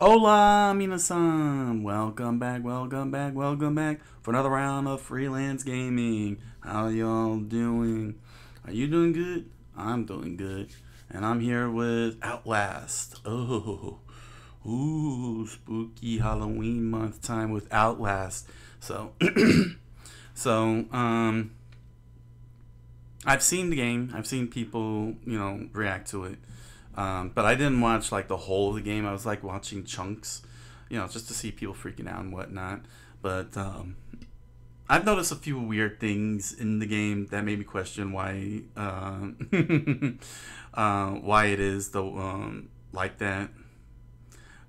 Hola, minasan! Welcome back, welcome back, welcome back for another round of freelance gaming. How y'all doing? Are you doing good? I'm doing good. And I'm here with Outlast. Oh, ooh, spooky Halloween month time with Outlast. So, so, um, I've seen the game. I've seen people, you know, react to it. Um, but I didn't watch like the whole of the game. I was like watching chunks, you know, just to see people freaking out and whatnot. But um, I've noticed a few weird things in the game that made me question why uh, uh, why it is the um, like that.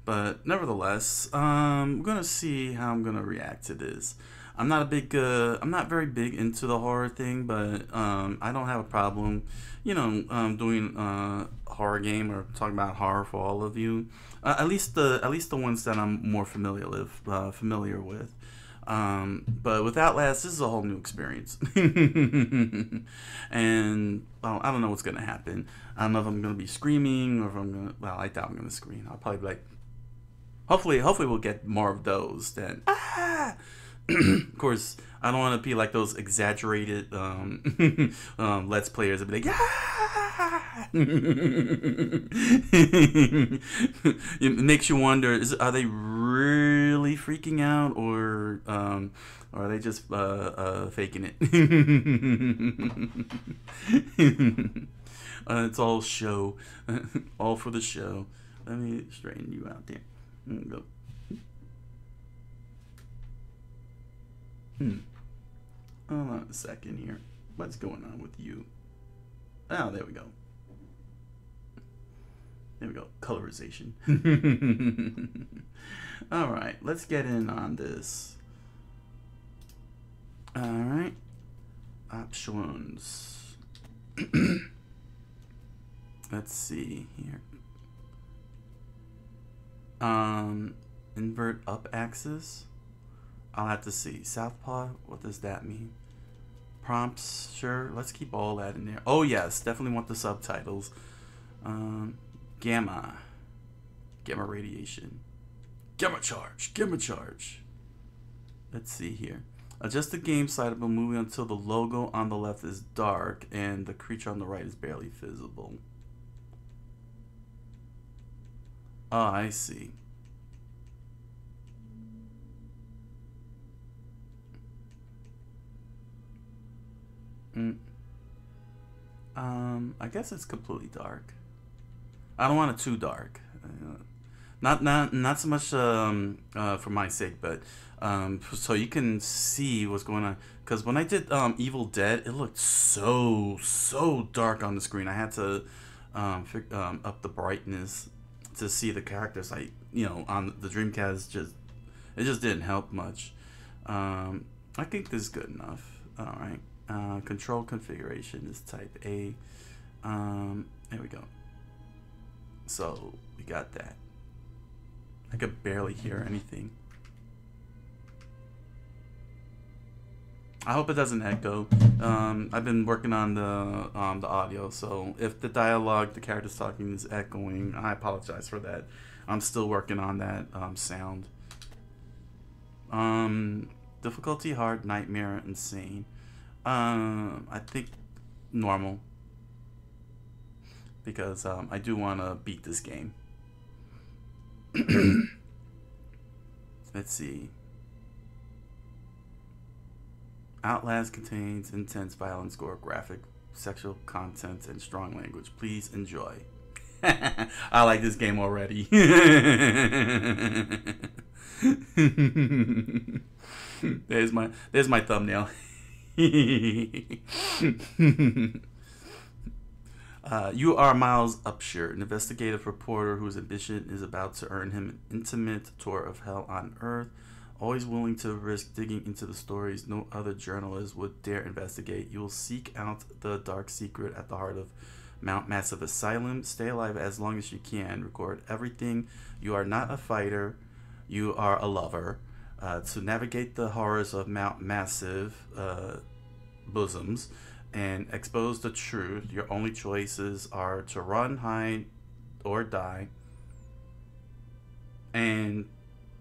But nevertheless, um, I'm gonna see how I'm gonna react to this. I'm not a big, uh, I'm not very big into the horror thing, but um, I don't have a problem, you know, um, doing a horror game or talking about horror for all of you. Uh, at least the at least the ones that I'm more familiar with, uh, familiar with. Um, but with Outlast, this is a whole new experience, and well, I don't know what's gonna happen. I don't know if I'm gonna be screaming or if I'm gonna. Well, I doubt I'm gonna scream. I'll probably be like. Hopefully, hopefully we'll get more of those than ah of course, I don't want to be like those exaggerated um, um, Let's Players and be like, yeah! it makes you wonder: is are they really freaking out, or um, or are they just uh, uh, faking it? uh, it's all show, all for the show. Let me straighten you out there. Go. Hmm. Hold on a second here. What's going on with you? Oh, there we go. There we go. Colorization. All right, let's get in on this. All right. Options. let's see here. Um, invert up axis. I'll have to see. Southpaw, what does that mean? Prompts, sure. Let's keep all that in there. Oh, yes, definitely want the subtitles. Um, gamma. Gamma radiation. Gamma charge. Gamma charge. Let's see here. Adjust the game side of a movie until the logo on the left is dark and the creature on the right is barely visible. Oh, I see. Mm. Um, I guess it's completely dark. I don't want it too dark. Uh, not not not so much um, uh, for my sake, but um, so you can see what's going on. Because when I did um, Evil Dead, it looked so so dark on the screen. I had to um, um, up the brightness to see the characters. Like you know, on the Dreamcast, just it just didn't help much. Um, I think this is good enough. All right. Uh, control configuration is type A. Um, there we go. So we got that. I could barely hear anything. I hope it doesn't echo. Um, I've been working on the um, the audio, so if the dialogue, the characters talking is echoing, I apologize for that. I'm still working on that um, sound. Um, difficulty hard, nightmare, insane. Um, I think normal because um, I do want to beat this game. Let's see. Outlast contains intense violence, gore, graphic, sexual content, and strong language. Please enjoy. I like this game already. there's my there's my thumbnail. uh, you are Miles Upshur, an investigative reporter whose ambition is about to earn him an intimate tour of hell on Earth. Always willing to risk digging into the stories no other journalist would dare investigate, you will seek out the dark secret at the heart of Mount Massive Asylum. Stay alive as long as you can. Record everything. You are not a fighter, you are a lover. Uh, to navigate the horrors of Mount Massive, uh, bosoms and expose the truth, your only choices are to run, hide, or die. and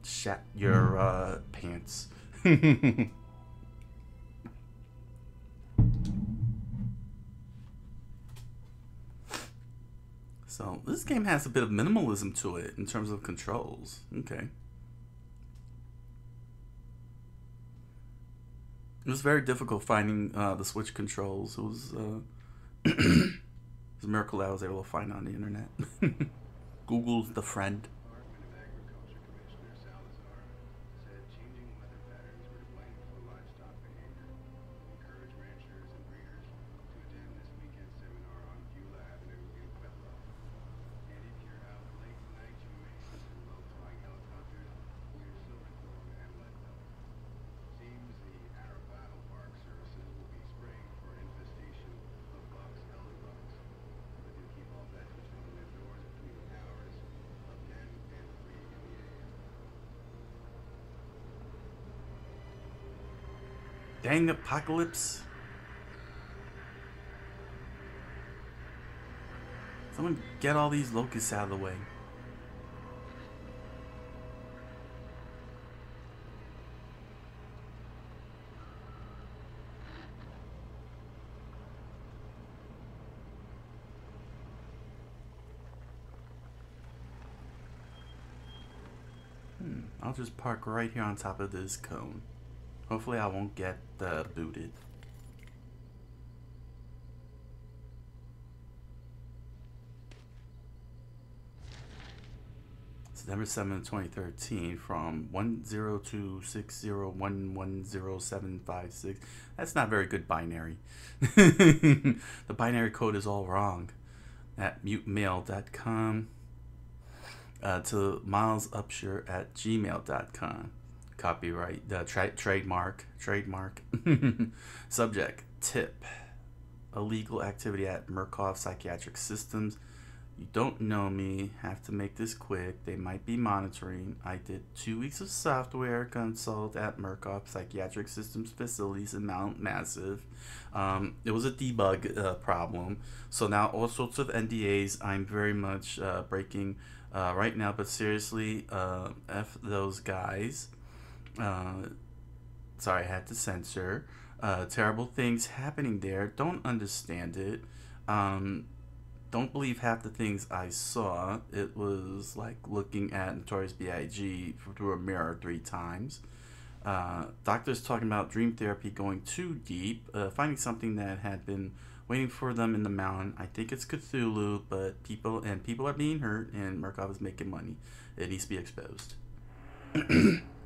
shat your uh, pants. so this game has a bit of minimalism to it in terms of controls. Okay. It was very difficult finding uh, the Switch controls. It was, uh, it was a miracle I was able to find on the internet. Google's the friend. Dang apocalypse. Someone get all these locusts out of the way. Hmm, I'll just park right here on top of this cone. Hopefully I won't get uh, booted. September 7, 2013 from 10260110756. That's not very good binary. the binary code is all wrong. At mutemail.com uh, to Miles Upshur at gmail.com. Copyright, the tra- trademark, trademark. Subject, tip. Illegal activity at Murkoff Psychiatric Systems. You don't know me, have to make this quick. They might be monitoring. I did two weeks of software consult at Murkoff Psychiatric Systems facilities in Mount Massive. Um, it was a debug uh, problem. So now all sorts of NDAs I'm very much uh, breaking uh, right now, but seriously, uh, F those guys. Uh, sorry, I had to censor. Uh, terrible things happening there. Don't understand it. Um, don't believe half the things I saw. It was like looking at Notorious B.I.G. through a mirror three times. Uh, doctors talking about dream therapy going too deep, uh, finding something that had been waiting for them in the mountain. I think it's Cthulhu, but people and people are being hurt, and Murkoff is making money. It needs to be exposed.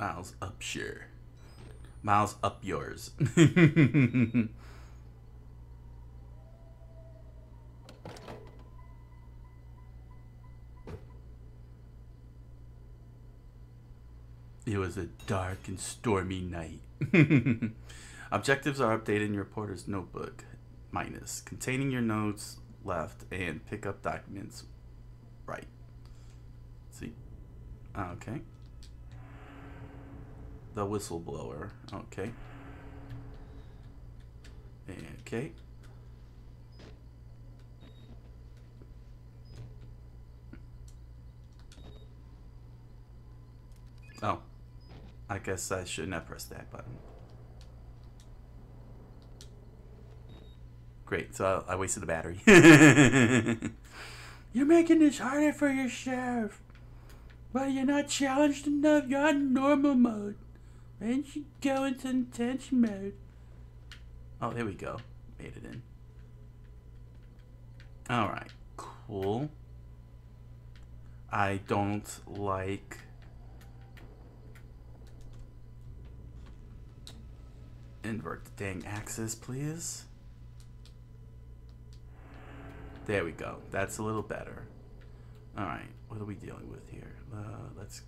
Miles up sure. Miles up yours. it was a dark and stormy night. Objectives are updated in your reporter's notebook. Minus. Containing your notes left and pick up documents right. See? Ah, okay the whistleblower. Okay. Okay. Oh. I guess I shouldn't have pressed that button. Great, so I wasted the battery. You're making this harder for yourself. Well, you're not challenged enough. You're on normal mode. Don't you go into intense mode? Oh, there we go. Made it in. Alright, cool. I don't like... Invert the dang axis, please. There we go. That's a little better. Alright, what are we dealing with here? Uh, let's...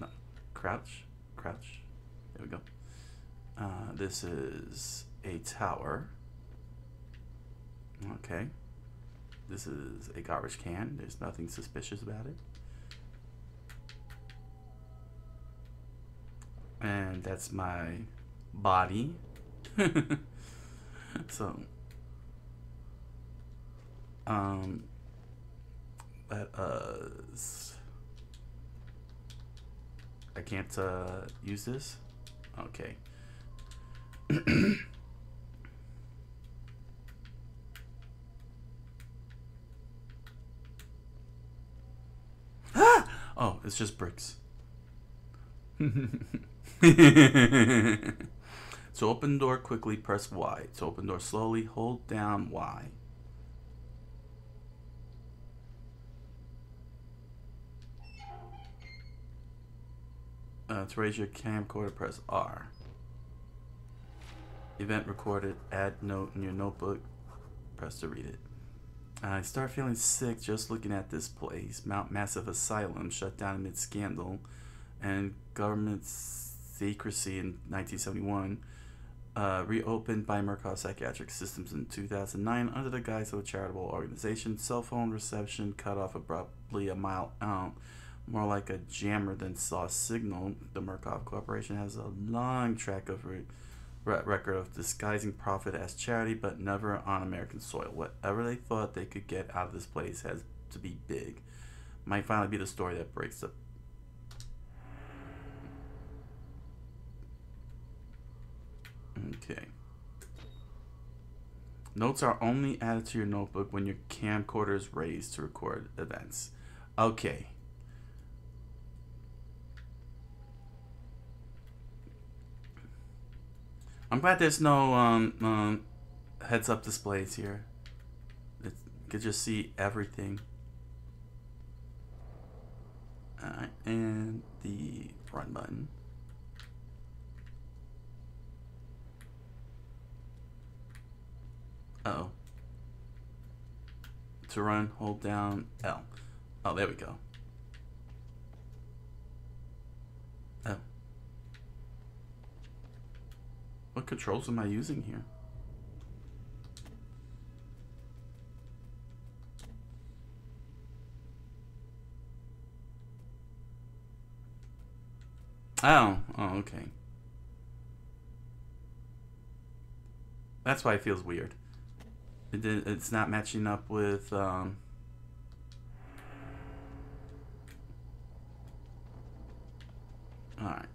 No, crouch, crouch. There we go. Uh, this is a tower. Okay. This is a garbage can. There's nothing suspicious about it. And that's my body. so, um, let us I can't uh, use this. Okay. oh, it's just bricks. so open door quickly, press Y. To open door slowly, hold down Y. Uh, to raise your camcorder, press R. Event recorded, add note in your notebook, press to read it. I start feeling sick just looking at this place. Mount Massive Asylum shut down amid scandal and government secrecy in 1971. Uh, reopened by Murkoff Psychiatric Systems in 2009 under the guise of a charitable organization. Cell phone reception cut off abruptly a mile out. More like a jammer than saw signal. The Murkoff Corporation has a long track of re- record of disguising profit as charity, but never on American soil. Whatever they thought they could get out of this place has to be big. Might finally be the story that breaks the Okay. Notes are only added to your notebook when your camcorder is raised to record events. Okay. I'm glad there's no um, um, heads up displays here. It, you can just see everything. Alright, and the run button. Uh oh. To run, hold down L. Oh, there we go. Oh. What controls am I using here? Oh, oh, okay. That's why it feels weird. It it's not matching up with um, all right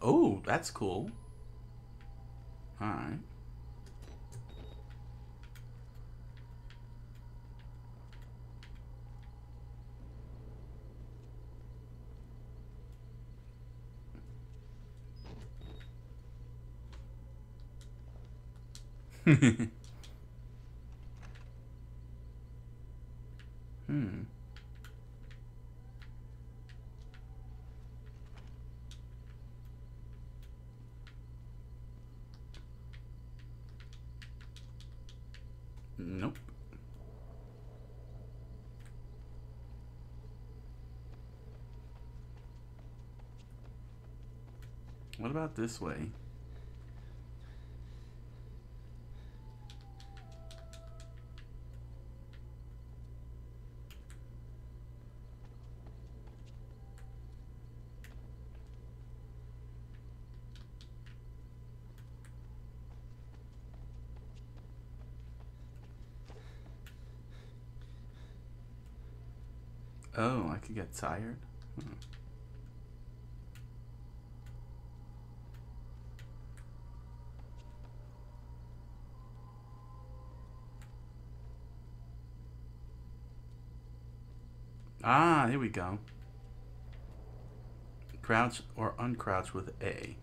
Oh, that's cool. All right. hmm. Nope. What about this way? Oh, I could get tired? Hmm. Ah, here we go. Crouch or uncrouch with A.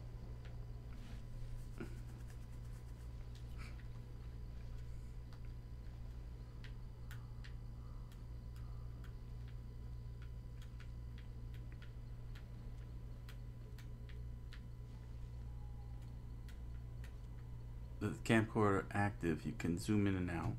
the camcorder active, you can zoom in and out.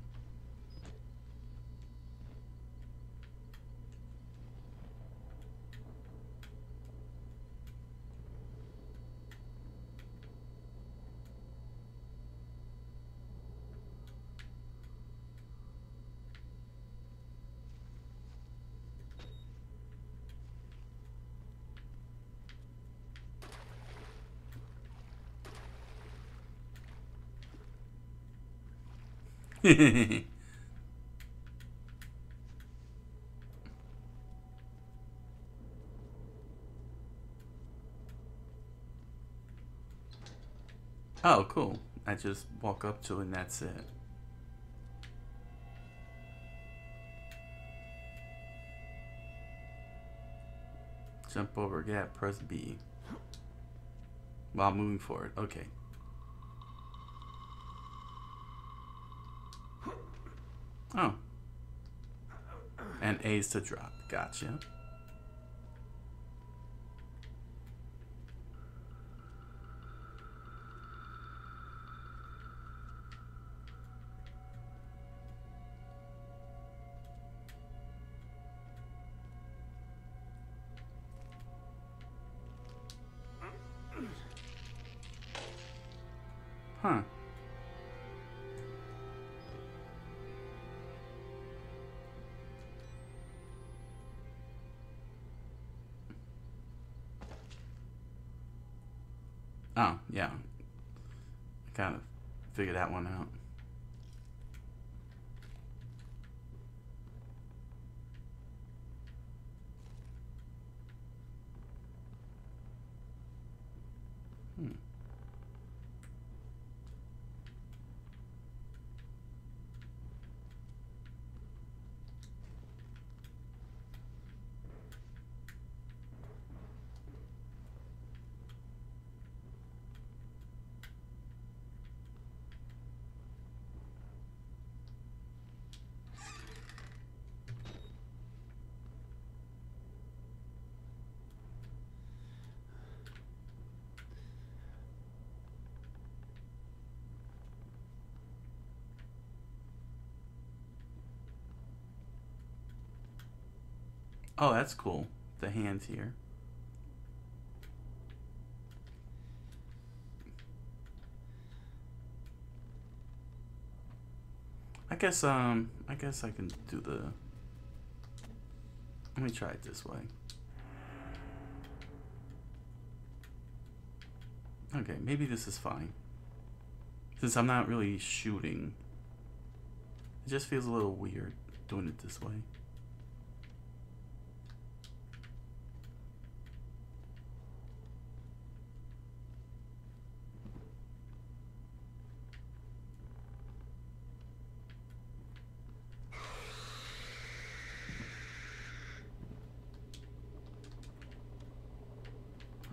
oh, cool. I just walk up to it and that's it. Jump over gap, press B. While moving forward. Okay. Oh. And A's to drop. Gotcha. Oh, that's cool. The hands here. I guess um I guess I can do the Let me try it this way. Okay, maybe this is fine. Since I'm not really shooting. It just feels a little weird doing it this way.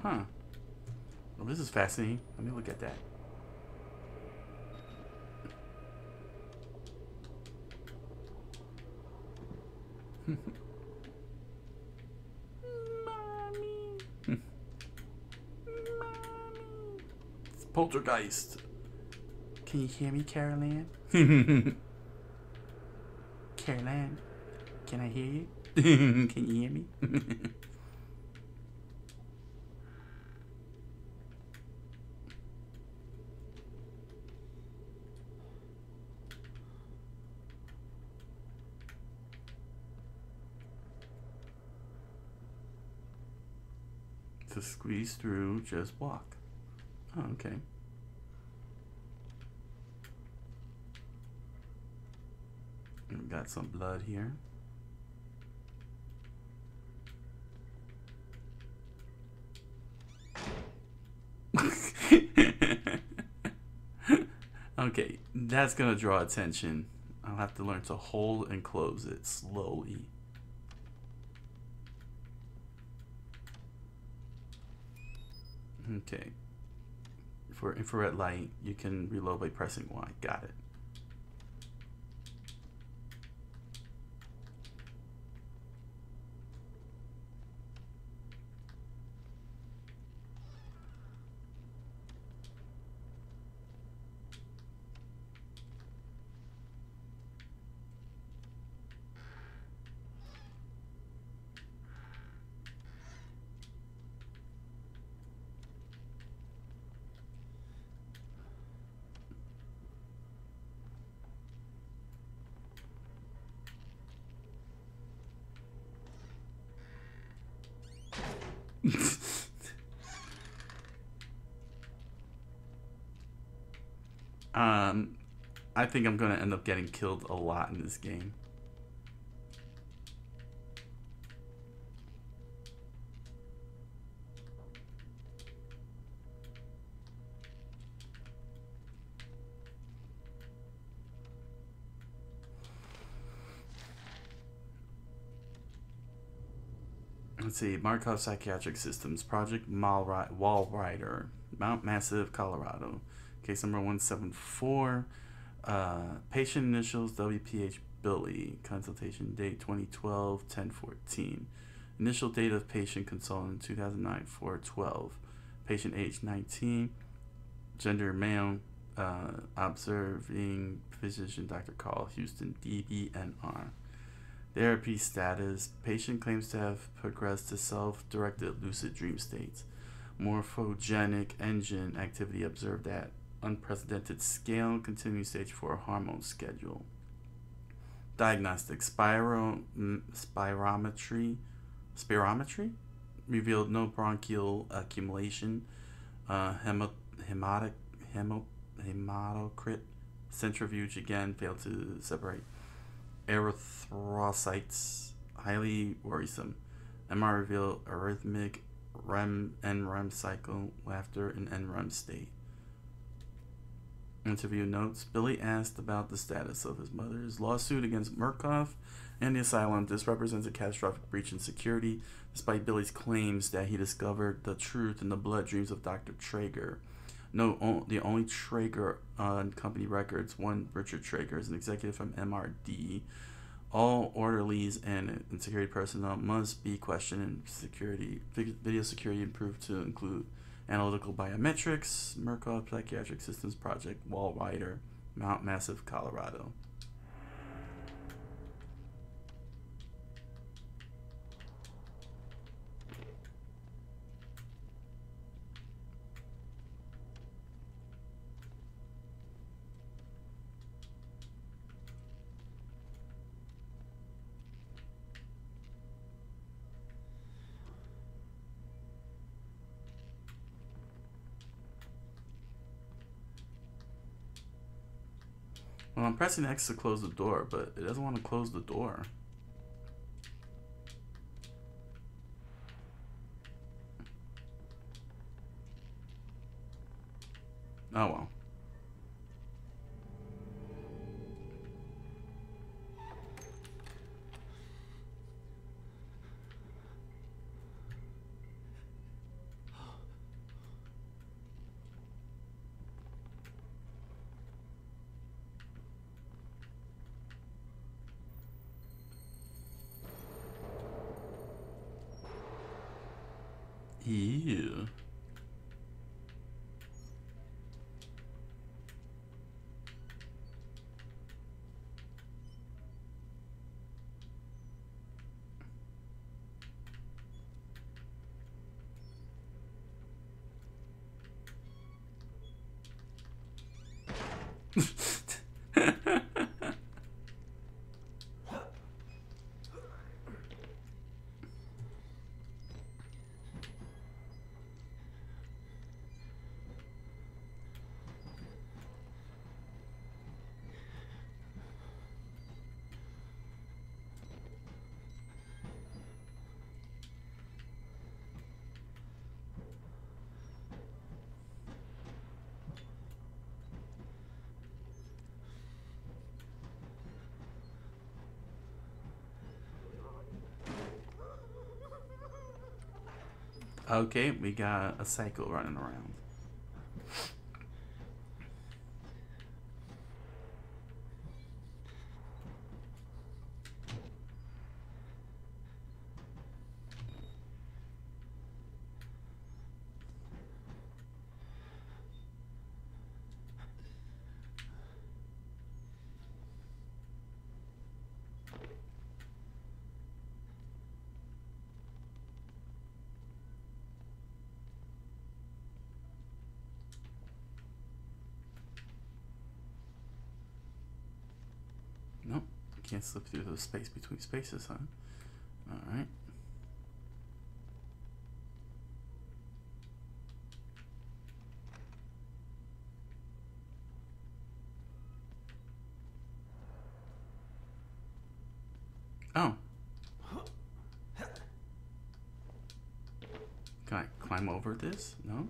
Huh. Well, this is fascinating. Let me look at that. Mommy. Mommy. It's poltergeist. Can you hear me, Carol Ann? Carol Ann, can I hear you? can you hear me? squeeze through, just walk. Oh, okay. We got some blood here. okay, that's gonna draw attention. I'll have to learn to hold and close it slowly. Okay. For infrared light, you can reload by pressing Y. Got it. um, I think I'm gonna end up getting killed a lot in this game. Let's see, Murkoff Psychiatric Systems, Project Walrider, Mount Massive, Colorado. Case number 174. Uh, patient initials WPH Billy. Consultation date 2012 1014. Initial date of patient consultant 2009 412. Patient age 19. Gender male. Uh, observing physician Dr. Carl Houston, DBNR. Therapy status patient claims to have progressed to self directed lucid dream states. Morphogenic engine activity observed at unprecedented scale, continuing stage 4 hormone schedule. Diagnostic spiro, spirometry, spirometry revealed no bronchial accumulation. Uh, hemo, hemotic, hemo, hematocrit centrifuge again failed to separate erythrocytes, highly worrisome. MR revealed arrhythmic REM and REM cycle, laughter, and NREM state. Interview notes Billy asked about the status of his mother's lawsuit against Murkoff and the asylum. This represents a catastrophic breach in security, despite Billy's claims that he discovered the truth in the blood dreams of Dr. Trager. No, the only Trager on company records, one Richard Trager, is an executive from MRD. All orderlies and security personnel must be questioned and security video security improved to include analytical biometrics, Murkoff Psychiatric Systems Project, Walrider, Mount Massive, Colorado. Pressing X to close the door, but it doesn't want to close the door. Oh well. Ew. Okay, we got a cycle running around. can't slip through the space between spaces, huh? Alright. Oh. Can I climb over this? No?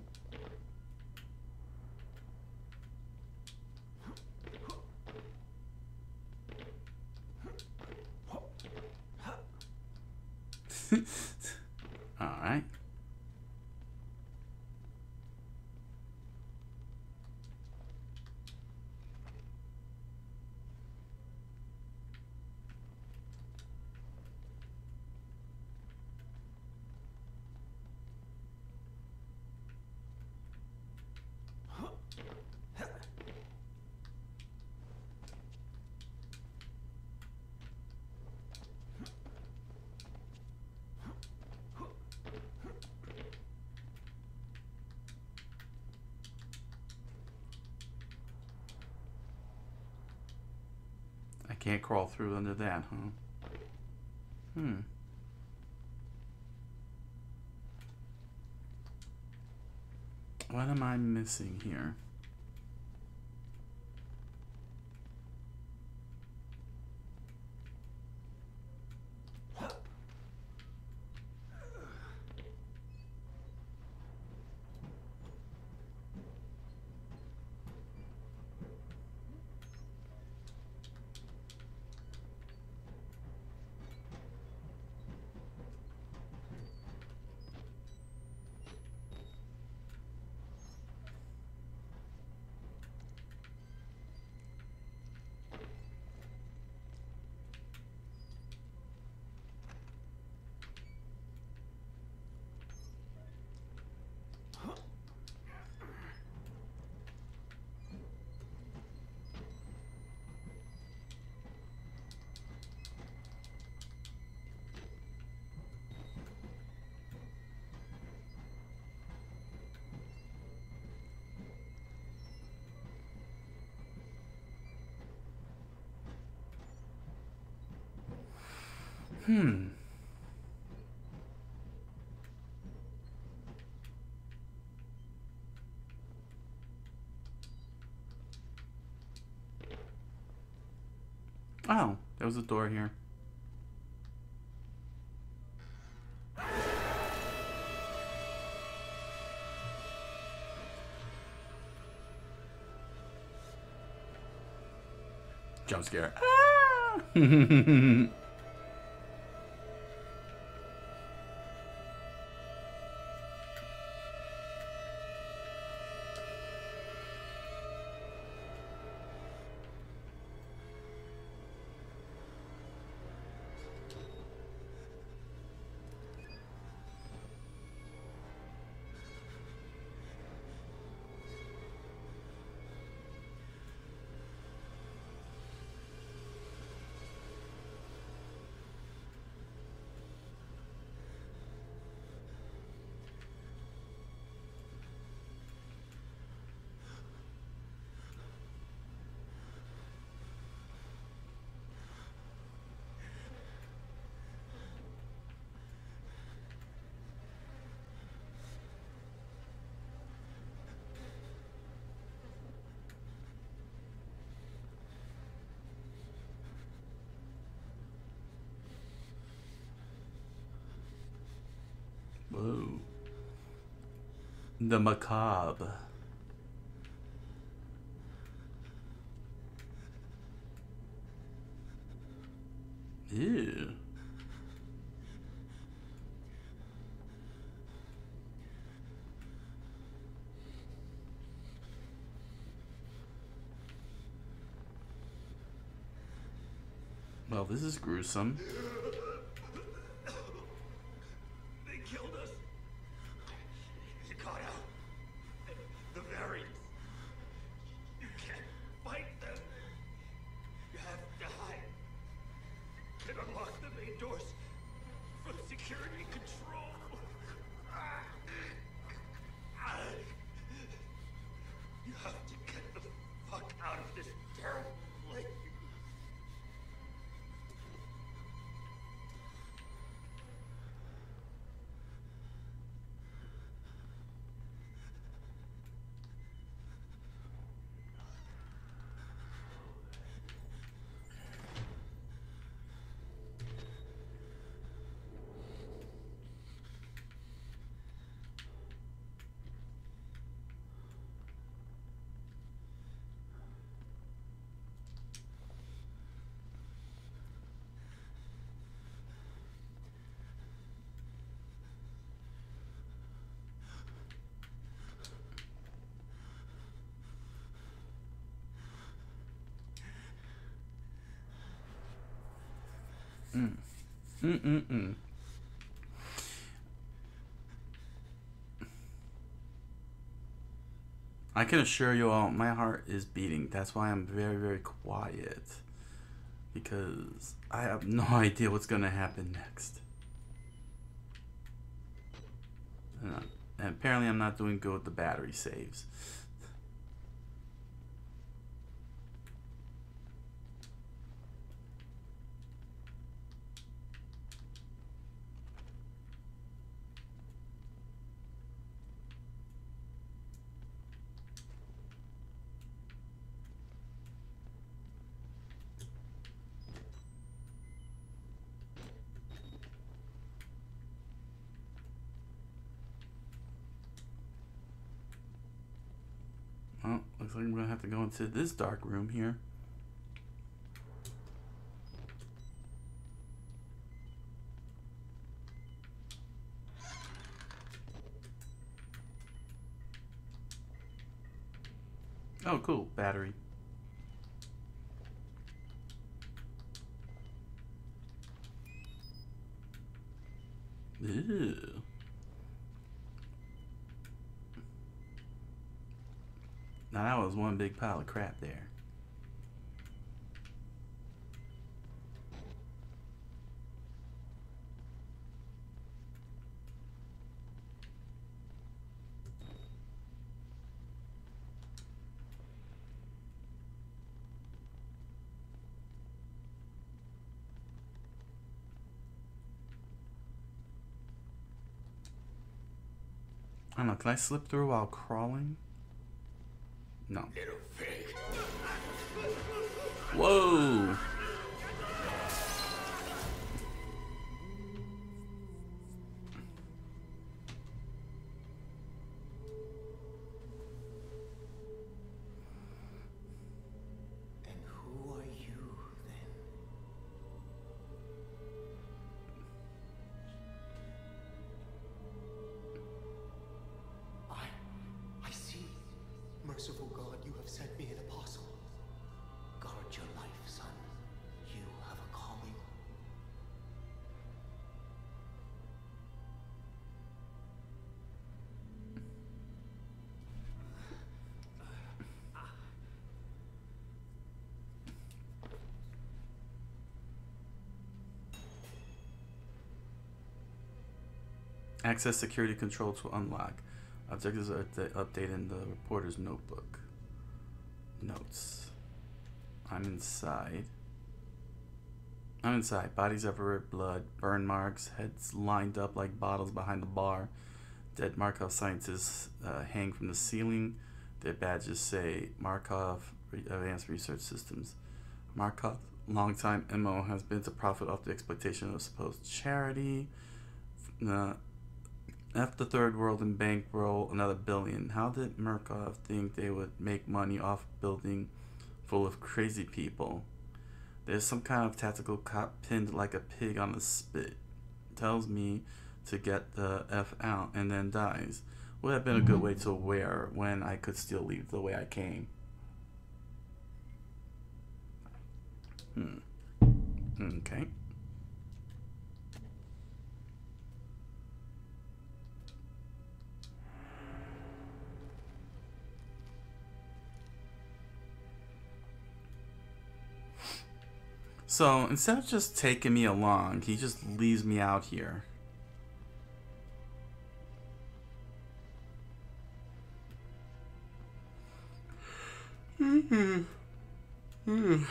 Can't crawl through under that, huh? Hmm. What am I missing here? Hmm. Oh, there was a door here. Jump scare. Ah! The macabre. Ew. Well, this is gruesome. Mm. Mm-mm-mm. I can assure you all, my heart is beating. That's why I'm very, very quiet. Because I have no idea what's going to happen next. Uh, and apparently I'm not doing good with the battery saves. Well, looks like I'm gonna have to go into this dark room here. Oh, cool. Battery. Ew. Now that was one big pile of crap there. I don't know, can I slip through while crawling? No. Whoa! Access security control to unlock. Objectives are upda- updated in the reporter's notebook. Notes. I'm inside. I'm inside. Bodies everywhere, blood, burn marks, heads lined up like bottles behind the bar. Dead Murkoff scientists uh, hang from the ceiling. Their badges say Murkoff Advanced Research Systems. Murkoff, longtime MO, has been to profit off the exploitation of supposed charity. Uh, F the third world and bankroll another billion. How did Murkoff think they would make money off building full of crazy people? There's some kind of tactical cop pinned like a pig on a spit. Tells me to get the F out and then dies. Would have been a good way to wear when I could still leave the way I came. Hmm. Okay. So instead of just taking me along, he just leaves me out here. Mm-hmm. Mm-hmm.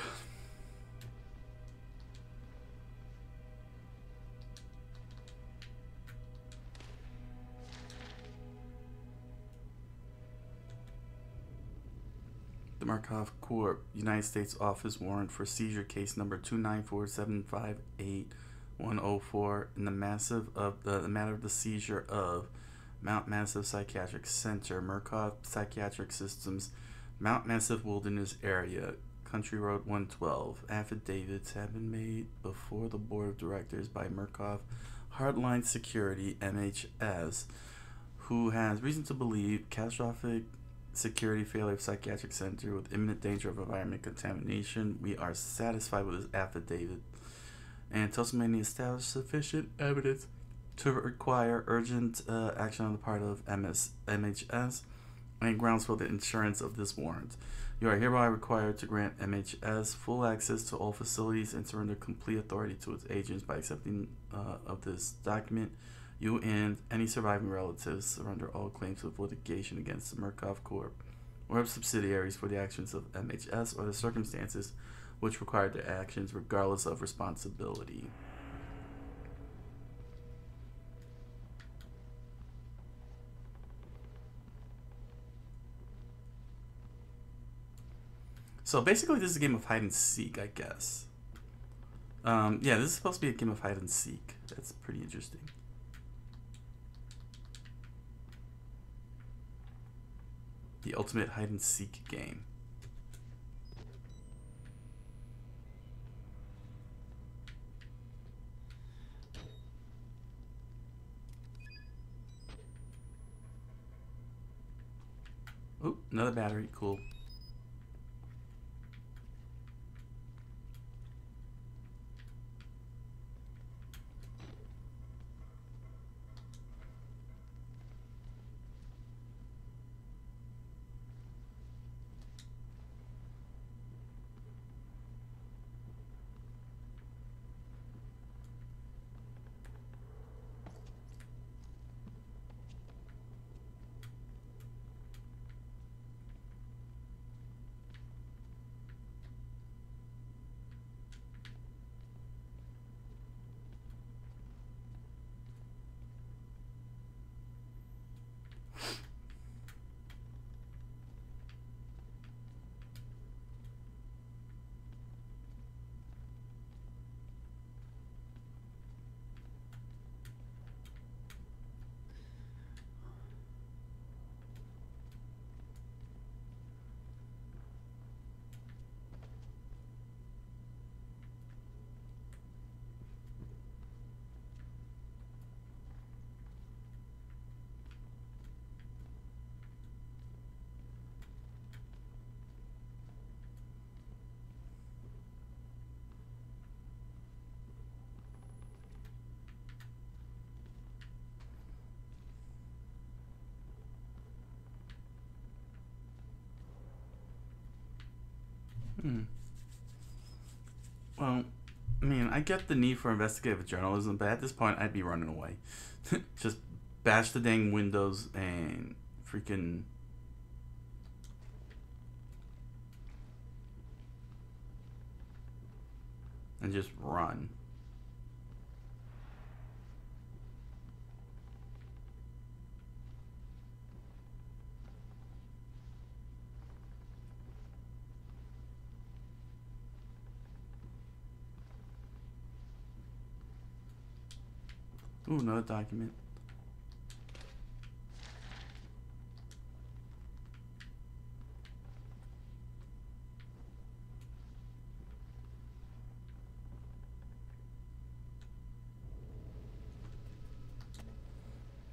The Murkoff Corp. United States Office warrant for seizure case number 294758104 in the massive of the, the matter of the seizure of Mount Massive Psychiatric Center, Murkoff Psychiatric Systems, Mount Massive Wilderness Area, Country Road 112. Affidavits have been made before the board of directors by Murkoff Hardline Security MHS, who has reason to believe catastrophic security failure of psychiatric center with imminent danger of environment contamination. We are satisfied with this affidavit and Toastmania established sufficient evidence to require urgent uh, action on the part of MS, MHS and grounds for the insurance of this warrant. You are hereby required to grant MHS full access to all facilities and surrender complete authority to its agents by accepting uh, of this document. You and any surviving relatives surrender all claims of litigation against the Murkoff Corp or of subsidiaries for the actions of MHS or the circumstances which required their actions, regardless of responsibility. So basically, this is a game of hide and seek, I guess. Um, yeah, this is supposed to be a game of hide and seek. That's pretty interesting. The ultimate hide and seek game. Oh, another battery. Cool. Hmm. Well, I mean, I get the need for investigative journalism, but at this point, I'd be running away. Just bash the dang windows and freaking. And just run. Ooh, another document.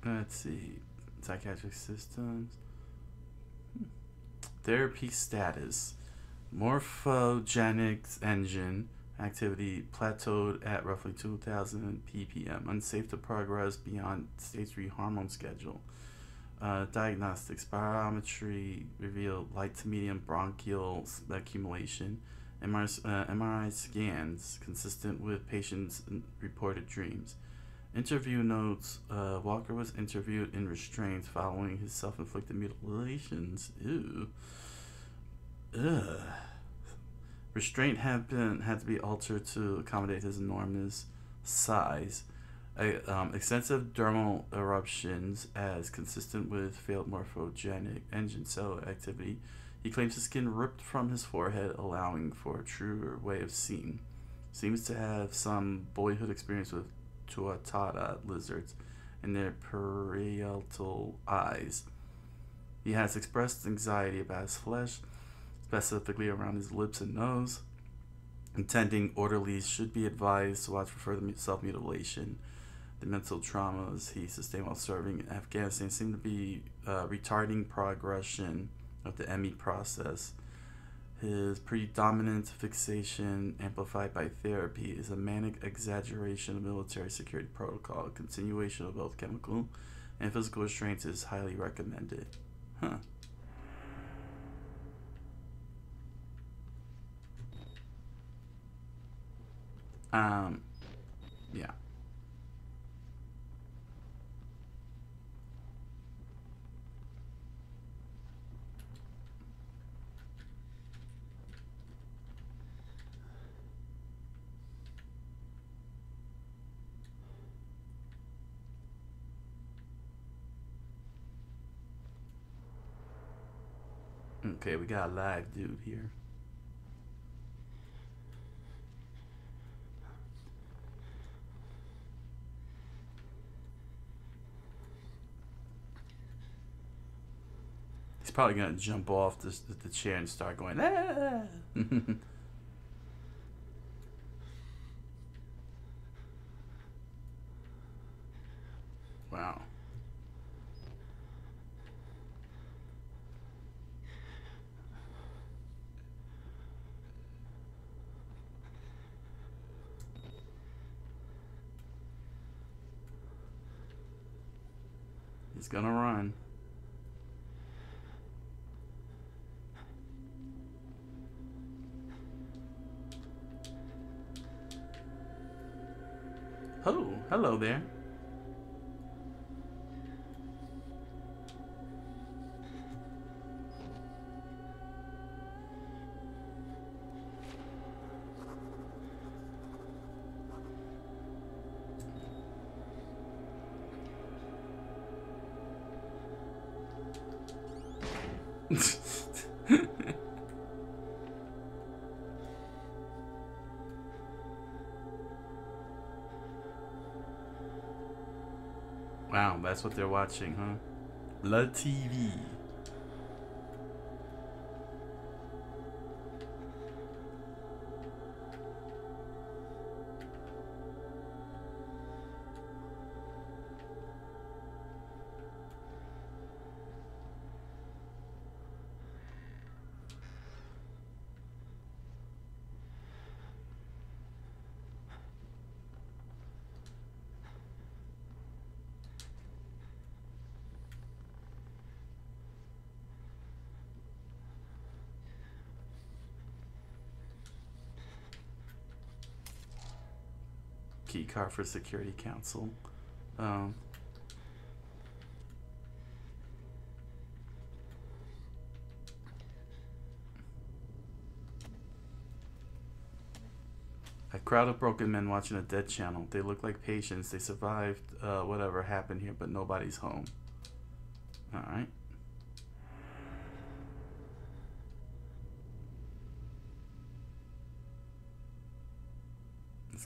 Let's see. Psychiatric systems. Hmm. Therapy status. Morphogenics engine activity plateaued at roughly 2000 ppm, unsafe to progress beyond stage 3 hormone schedule. Uh, diagnostics spirometry revealed light to medium bronchial accumulation. MRI, uh, MRI scans consistent with patients' reported dreams. Interview notes uh, Walker was interviewed in restraints following his self inflicted mutilations. Ew. Ugh. Restraint had been had to be altered to accommodate his enormous size. A, um, extensive dermal eruptions, as consistent with failed morphogenic engine cell activity. He claims his skin ripped from his forehead, allowing for a truer way of seeing. Seems to have some boyhood experience with tuatara lizards and their parietal eyes. He has expressed anxiety about his flesh specifically around his lips and nose. Intending orderlies should be advised to watch for further self mutilation. The mental traumas he sustained while serving in Afghanistan seem to be uh, retarding progression of the ME process. His predominant fixation, amplified by therapy, is a manic exaggeration of military security protocol. Continuation of both chemical and physical restraints is highly recommended. Huh. Um, yeah. Okay, we got a live dude here. He's probably gonna jump off this, the chair and start going. Ah! that's what they're watching, huh? Blood TV. Key card for Security Council. Um, a crowd of broken men watching a dead channel. They look like patients. They survived uh, whatever happened here, but nobody's home. All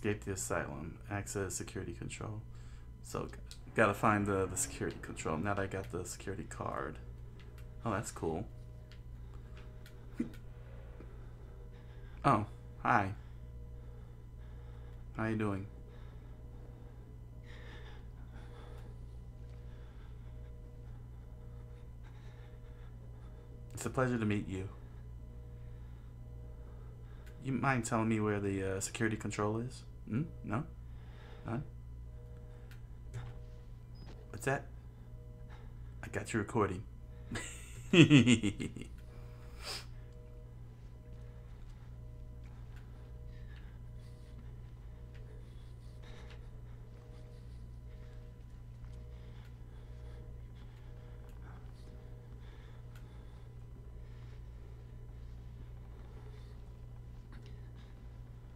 Escape the asylum. Access security control. So, gotta find the, the security control. Now that I got the security card. Oh, that's cool. oh, hi. How you doing? It's a pleasure to meet you. You mind telling me where the uh, security control is? Hmm? No? None? What's that? I got you recording.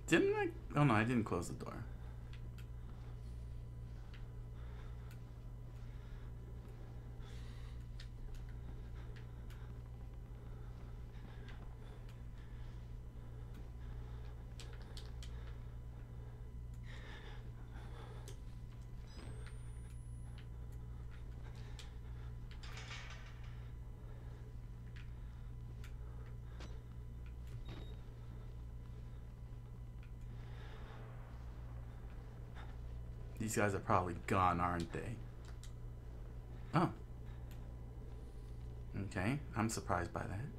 Didn't I? Oh no, I didn't close the door. These guys are probably gone, aren't they? Oh. Okay, I'm surprised by that.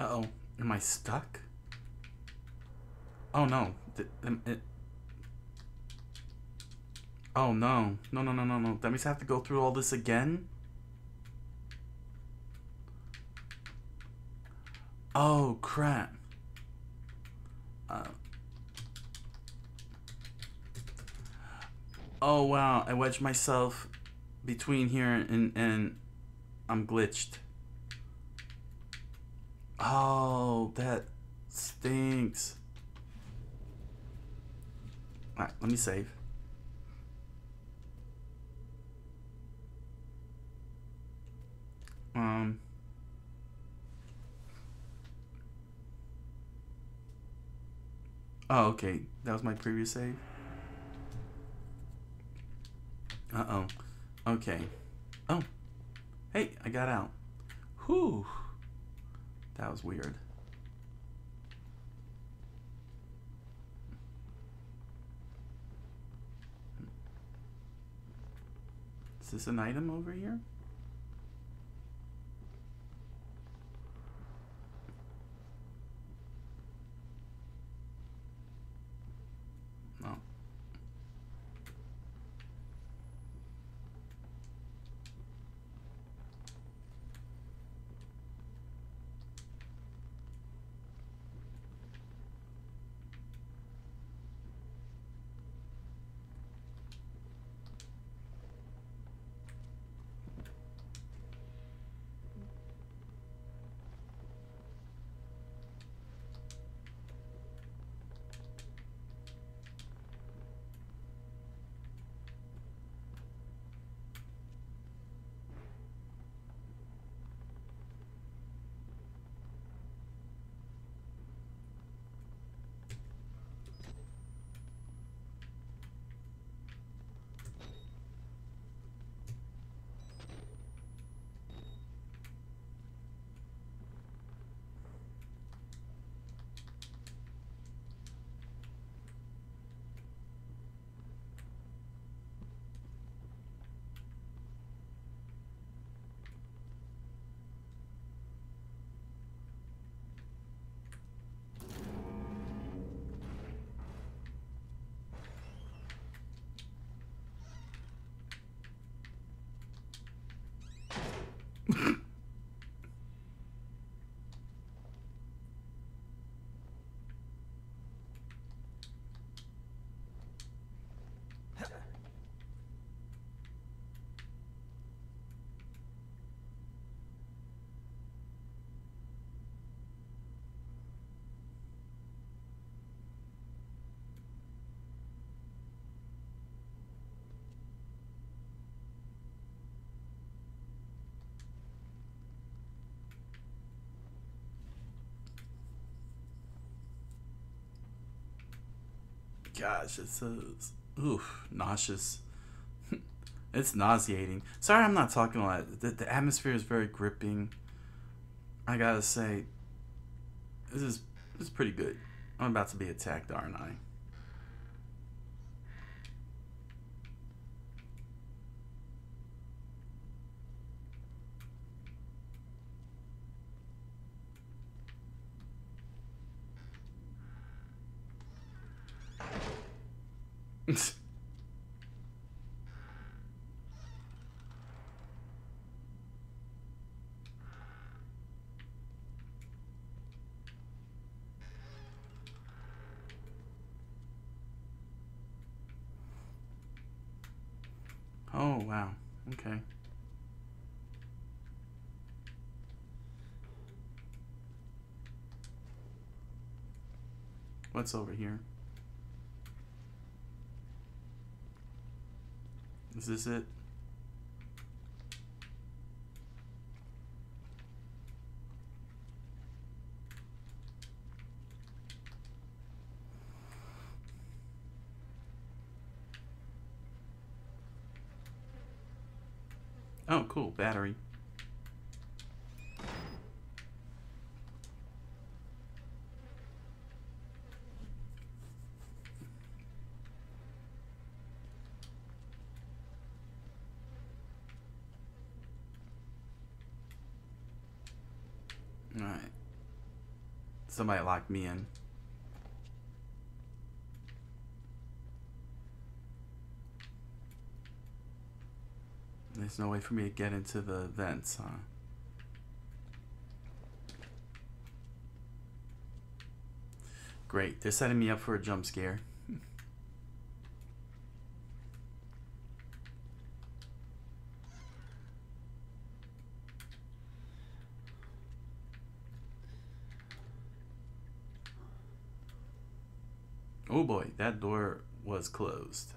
Uh oh. Am I stuck? Oh no. Th- it- Oh no. No, no, no, no, no. That means I have to go through all this again? Oh crap. Uh, oh wow, I wedged myself between here and and I'm glitched. Oh, that stinks. Alright, let me save. Um Oh, okay. That was my previous save. Uh-oh. Okay. Oh. Hey, I got out. Whew. That was weird. Is this an item over here? Gosh, it's uh, a oof, nauseous. it's nauseating. Sorry, I'm not talking a lot. The, the atmosphere is very gripping. I gotta say, this is this is pretty good. I'm about to be attacked, aren't I? oh wow. Okay. What's over here? Is this it? Oh, cool. Battery. Alright. Somebody locked me in. There's no way for me to get into the vents, huh? Great. They're setting me up for a jump scare. Oh boy, that door was closed.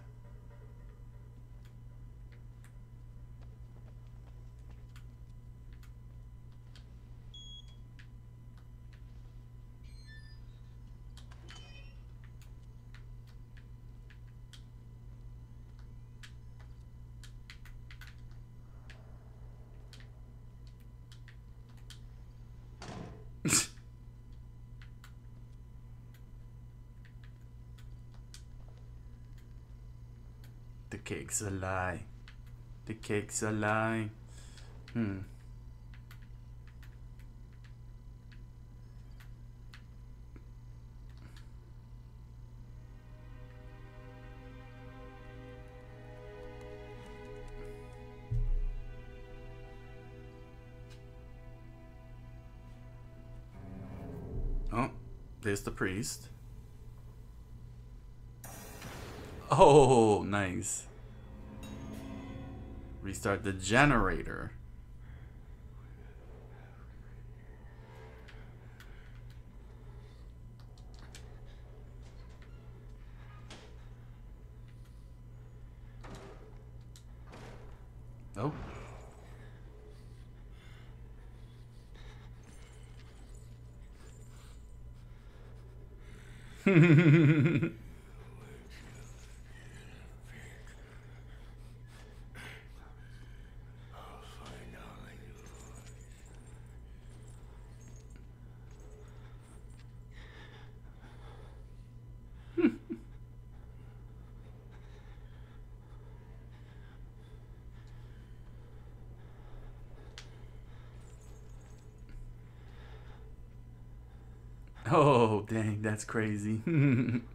the cake's a lie. The cake's a lie. Hmm. Oh, there's the priest. Oh, nice. Restart the generator. Oh. Oh, dang, that's crazy.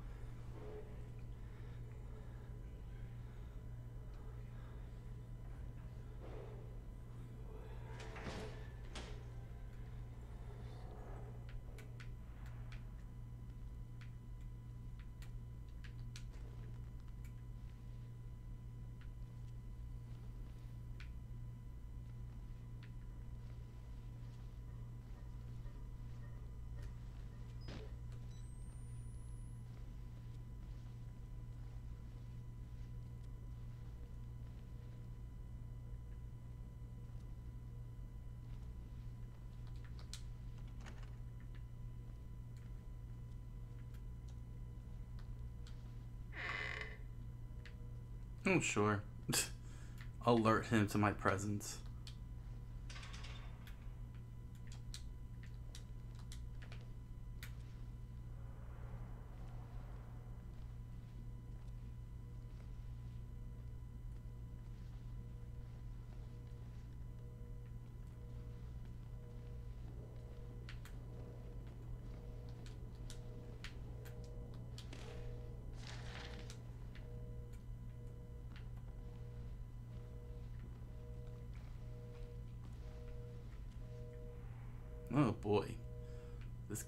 oh, sure. Alert him to my presence.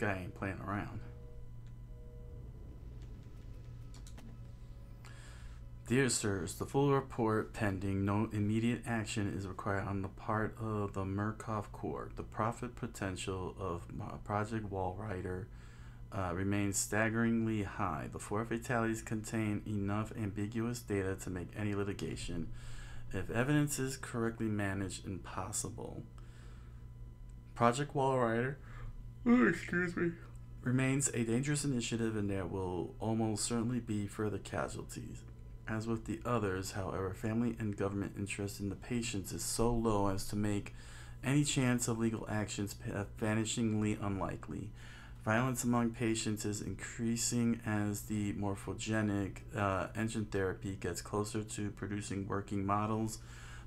Guy ain't playing around. Dear sirs, the full report pending. No immediate action is required on the part of the Murkoff Corps. The profit potential of Project Walrider uh, remains staggeringly high. The four fatalities contain enough ambiguous data to make any litigation, if evidence is correctly managed, impossible. Project Walrider, oh, excuse me, remains a dangerous initiative and there will almost certainly be further casualties. As with the others, however, family and government interest in the patients is so low as to make any chance of legal actions vanishingly unlikely. Violence among patients is increasing as the morphogenic uh, engine therapy gets closer to producing working models,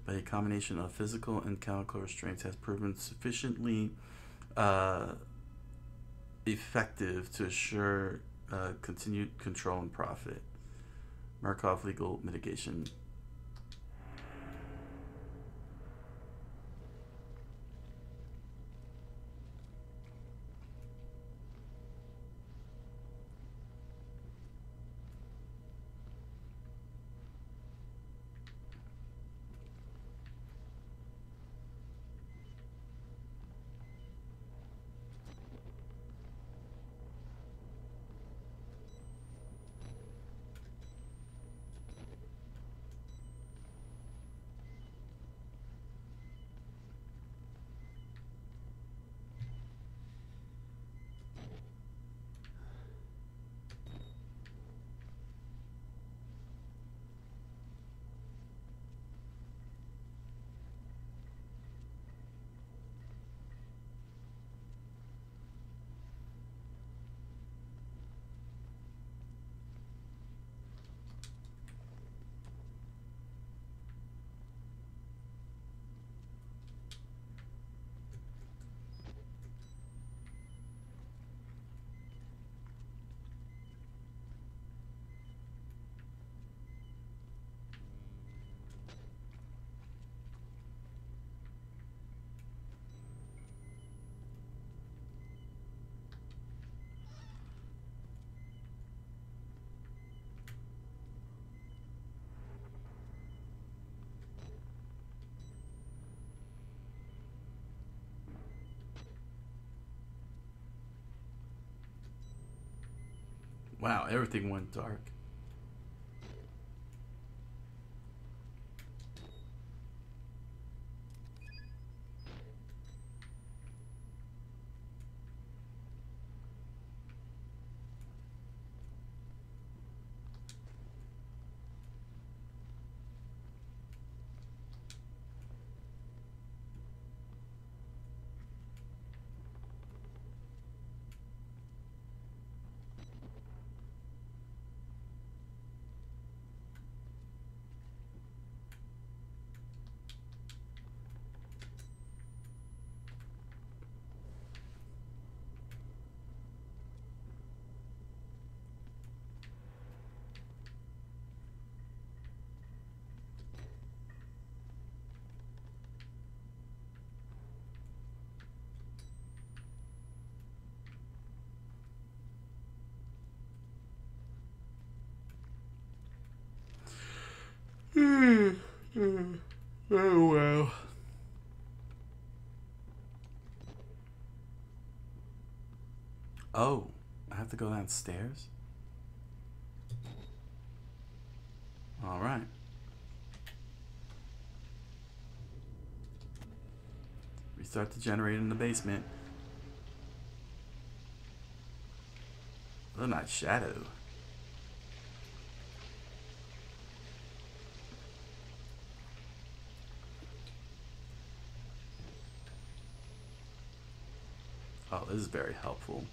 but a combination of physical and chemical restraints has proven sufficiently uh, effective to assure uh, continued control and profit. Murkoff legal mitigation. Wow, everything went dark. Hmm. Hmm. oh well. Oh, I have to go downstairs? All right. Restart the generator in the basement. Oh, not shadow. Is very helpful.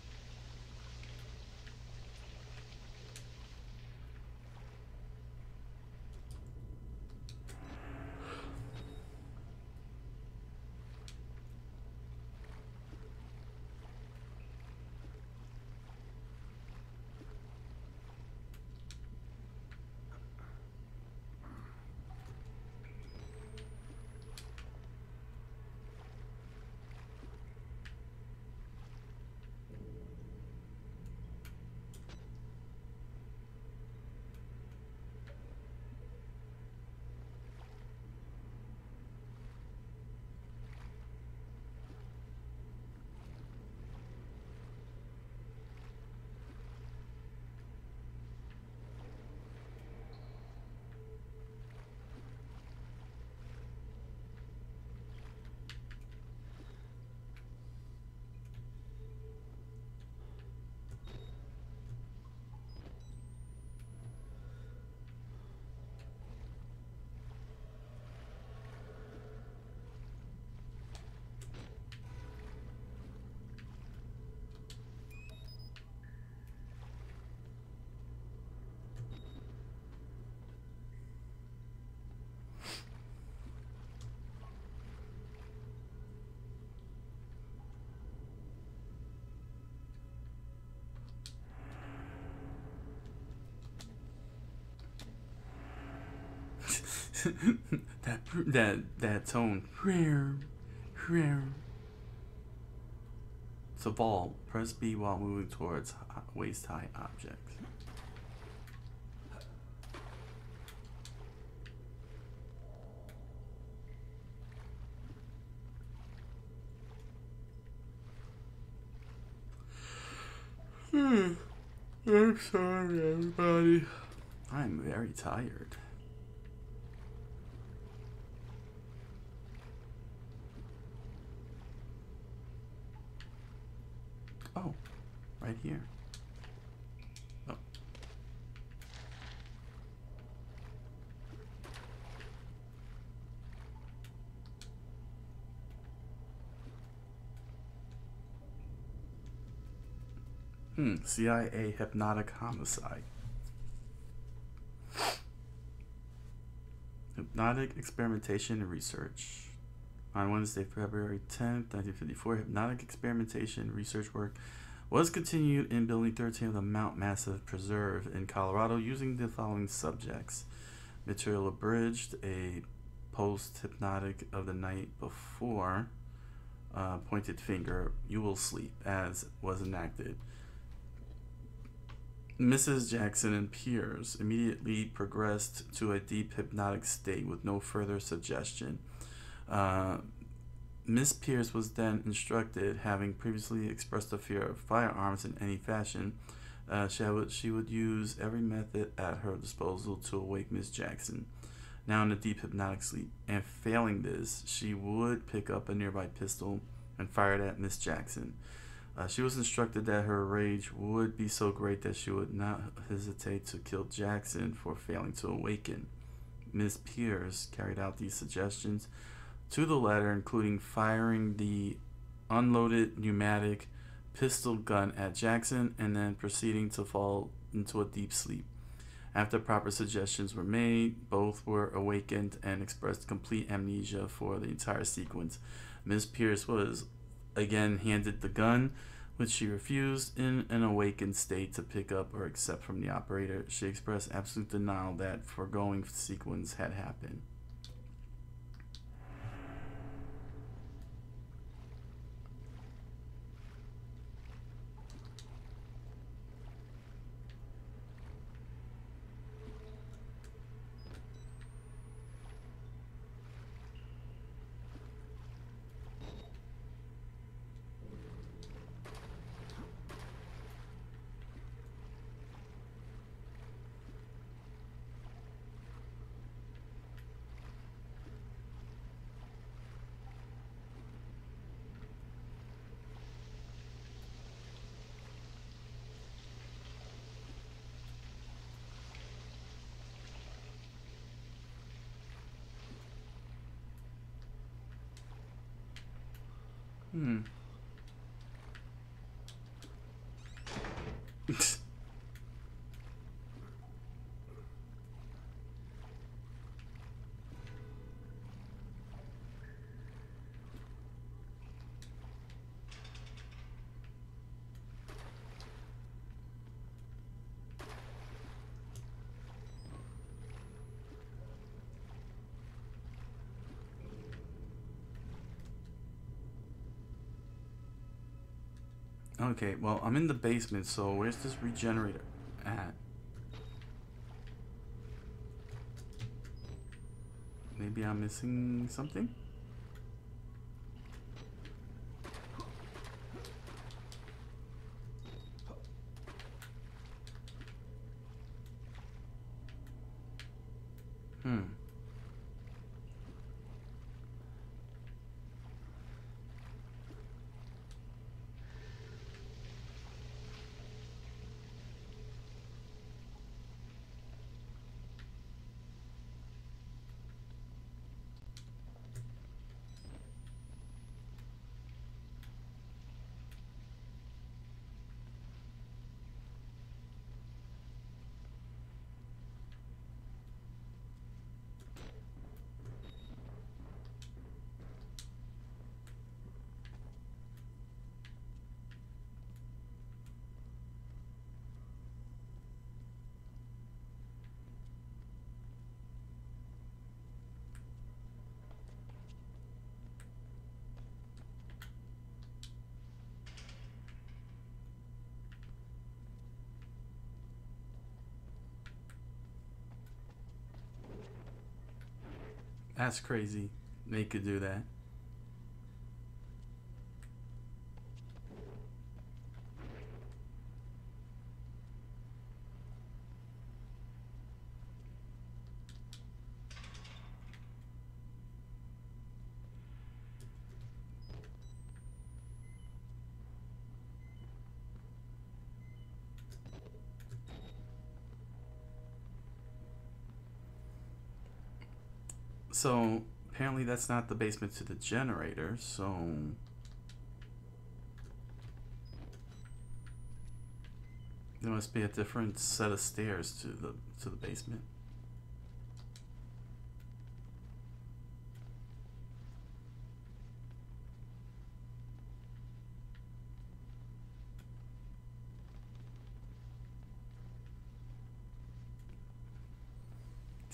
that that that tone. To vault, press B while moving towards waist high objects. Hmm. I'm sorry, everybody. I'm very tired. Oh, right here. Oh. Hmm, CIA hypnotic homicide. Hypnotic experimentation and research. On Wednesday, February 10th, 1954, hypnotic experimentation research work was continued in Building 13 of the Mount Massive Preserve in Colorado using the following subjects. Material abridged, a post hypnotic of the night before, uh, pointed finger, you will sleep, as was enacted. Mrs. Jackson and Pierce immediately progressed to a deep hypnotic state with no further suggestion. Uh, Miss Pierce was then instructed, having previously expressed a fear of firearms in any fashion, uh, she, would, she would use every method at her disposal to awake Miss Jackson, now in a deep hypnotic sleep. And failing this, she would pick up a nearby pistol and fire it at Miss Jackson. Uh, she was instructed that her rage would be so great that she would not hesitate to kill Jackson for failing to awaken. Miss Pierce carried out these suggestions to the letter, including firing the unloaded pneumatic pistol gun at Jackson and then proceeding to fall into a deep sleep. After proper suggestions were made, both were awakened and expressed complete amnesia for the entire sequence. Ms. Pierce was again handed the gun, which she refused in an awakened state to pick up or accept from the operator. She expressed absolute denial that foregoing sequence had happened. Hmm. Okay, well, I'm in the basement, so where's this regenerator at? Maybe I'm missing something? That's crazy. They could do that. So apparently that's not the basement to the generator, so there must be a different set of stairs to the to the basement.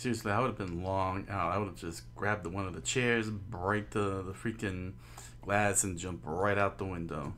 Seriously, I would have been long out. I would have just grabbed the, one of the chairs, break the, the freaking glass, and jump right out the window.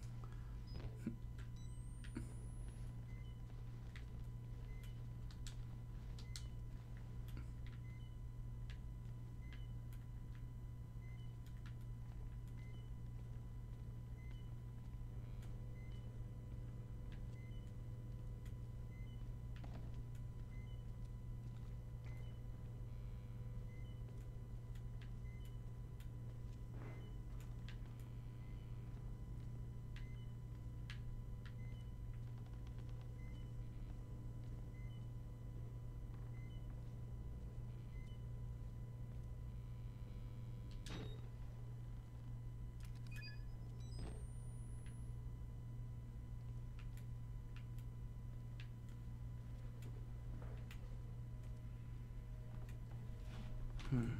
Hmm.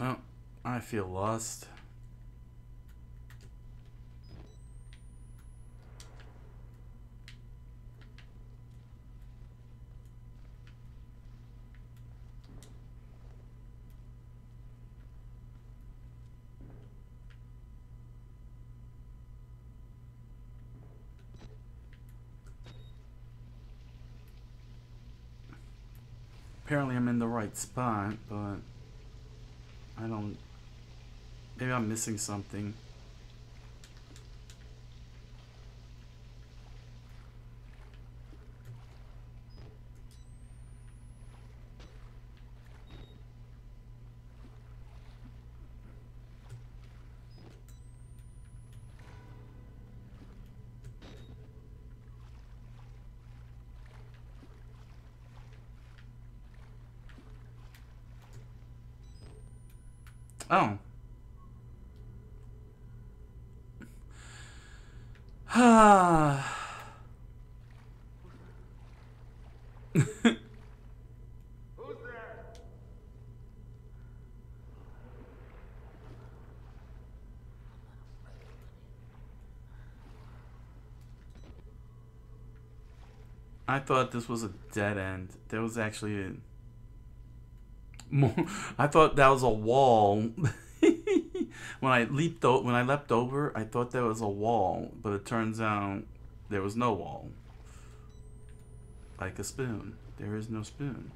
Well, I feel lost. Apparently I'm in the right spot, but I don't... Maybe I'm missing something. Oh. Ah. I thought this was a dead end. There was actually a more, I thought that was a wall. when I leaped o- when I leapt over, I thought there was a wall, but it turns out there was no wall. Like a spoon. There is no spoon.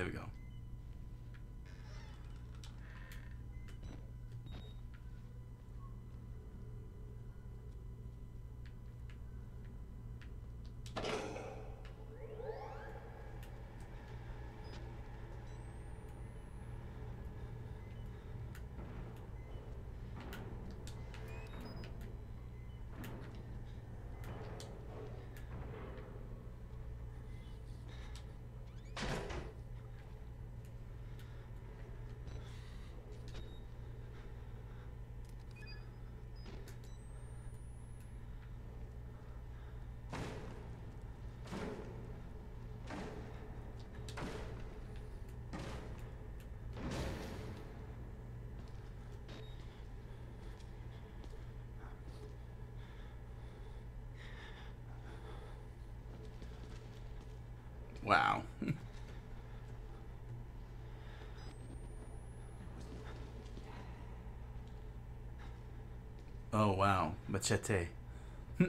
There we go. Wow. oh wow, machete.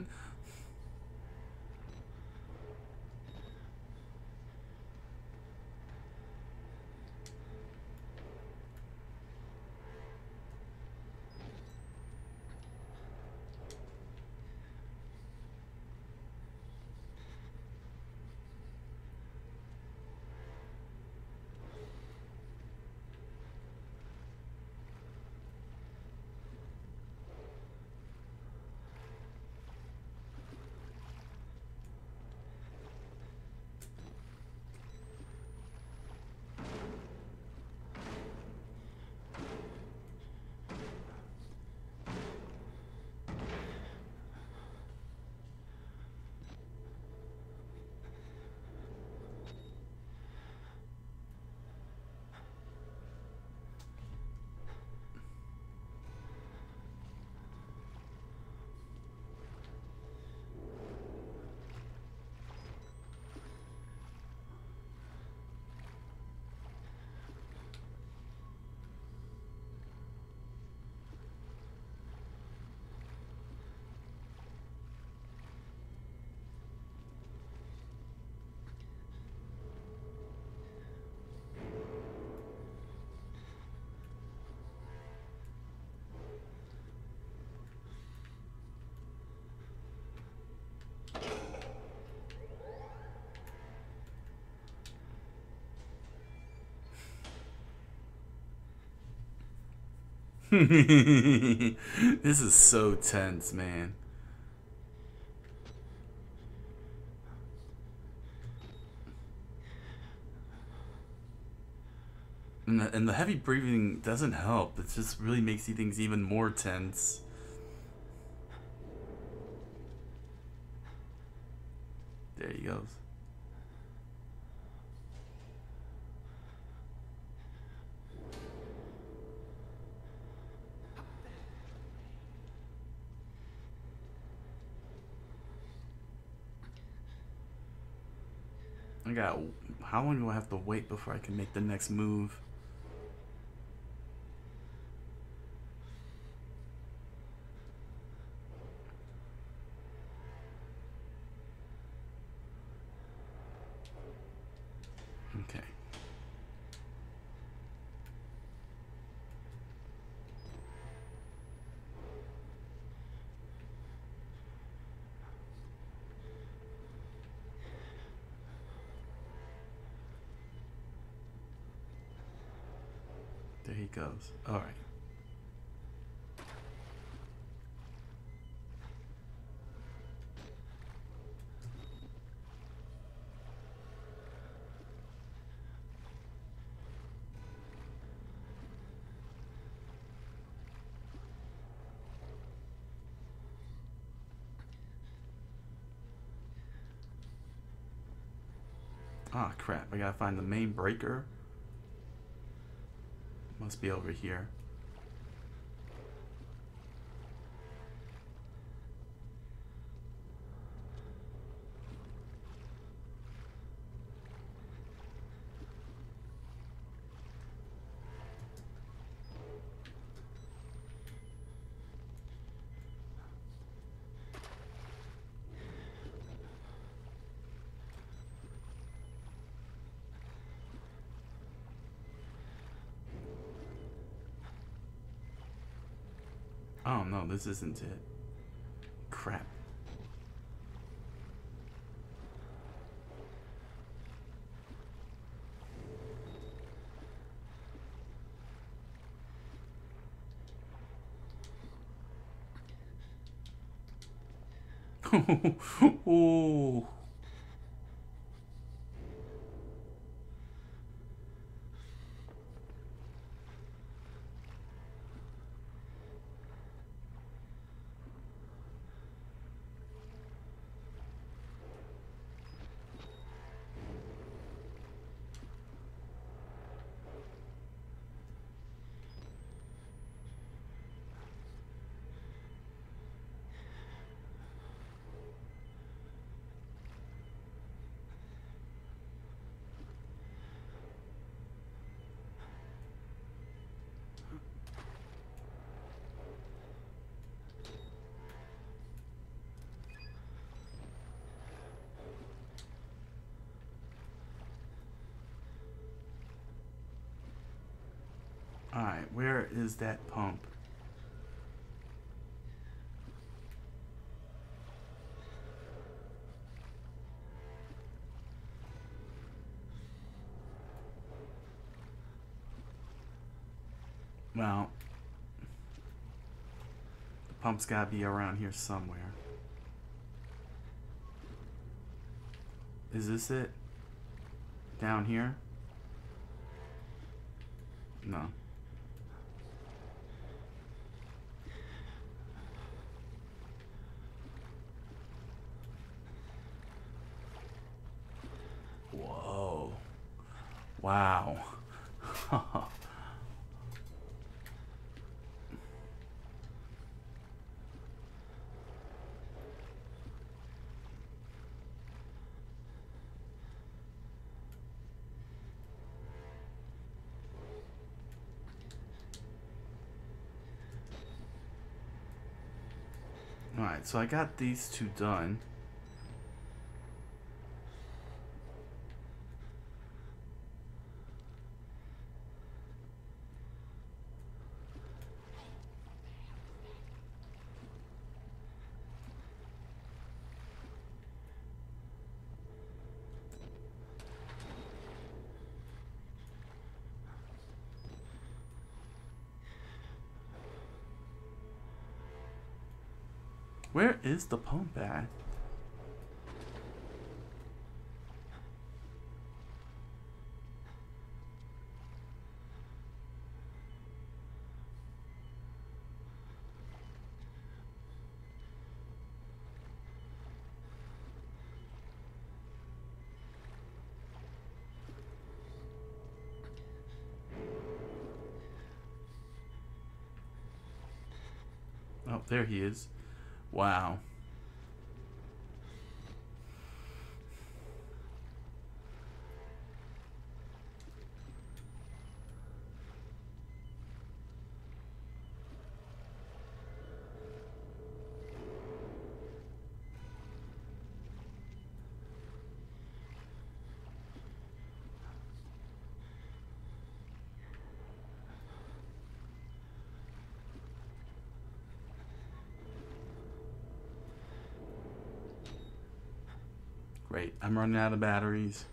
this is so tense, man. And the, and the heavy breathing doesn't help. It just really makes these things even more tense. There he goes. I got. How long do I have to wait before I can make the next move? Okay. All right. Ah, crap. I gotta find the main breaker. Must be over here. Oh no, this isn't it. Crap. oh. Where is that pump? Well, the pump's gotta be around here somewhere. Is this it? Down here? No. Whoa. Wow. Alright, so I got these two done. Where is the pump at? Oh, there he is. Wow. Great. I'm running out of batteries.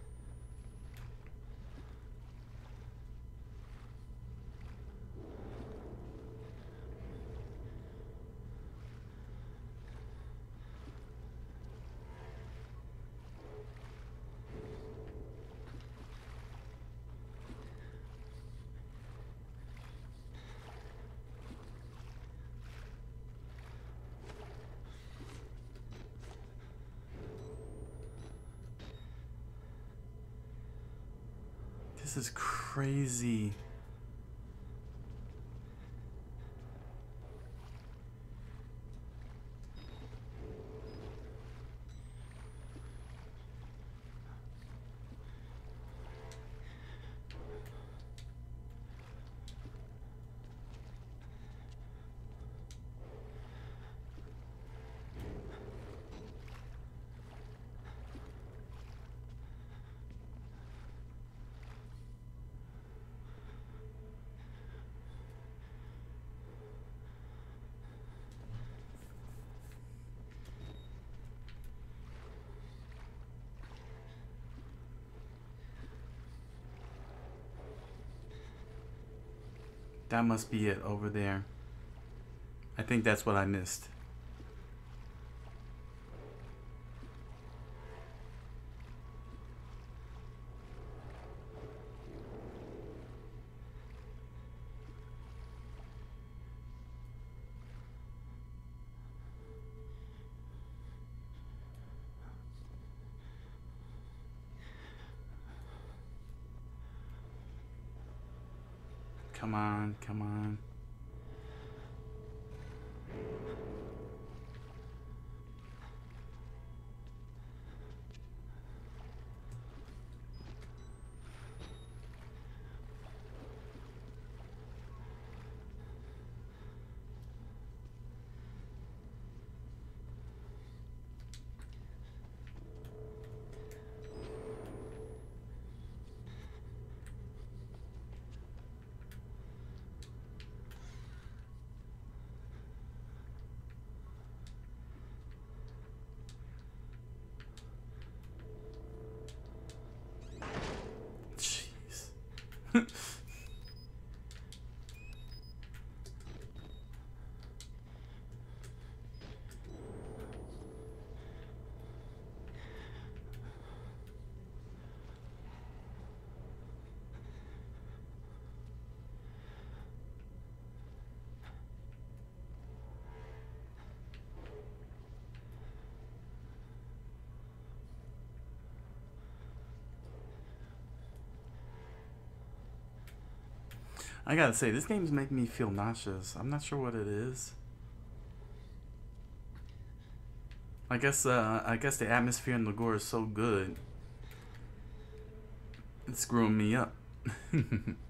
Is crazy. That must be it over there. I think that's what I missed. Come on, come on. I gotta say, this game's making me feel nauseous. I'm not sure what it is. I guess uh, I guess the atmosphere in Lagore is so good. It's screwing me up.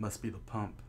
must be the pump.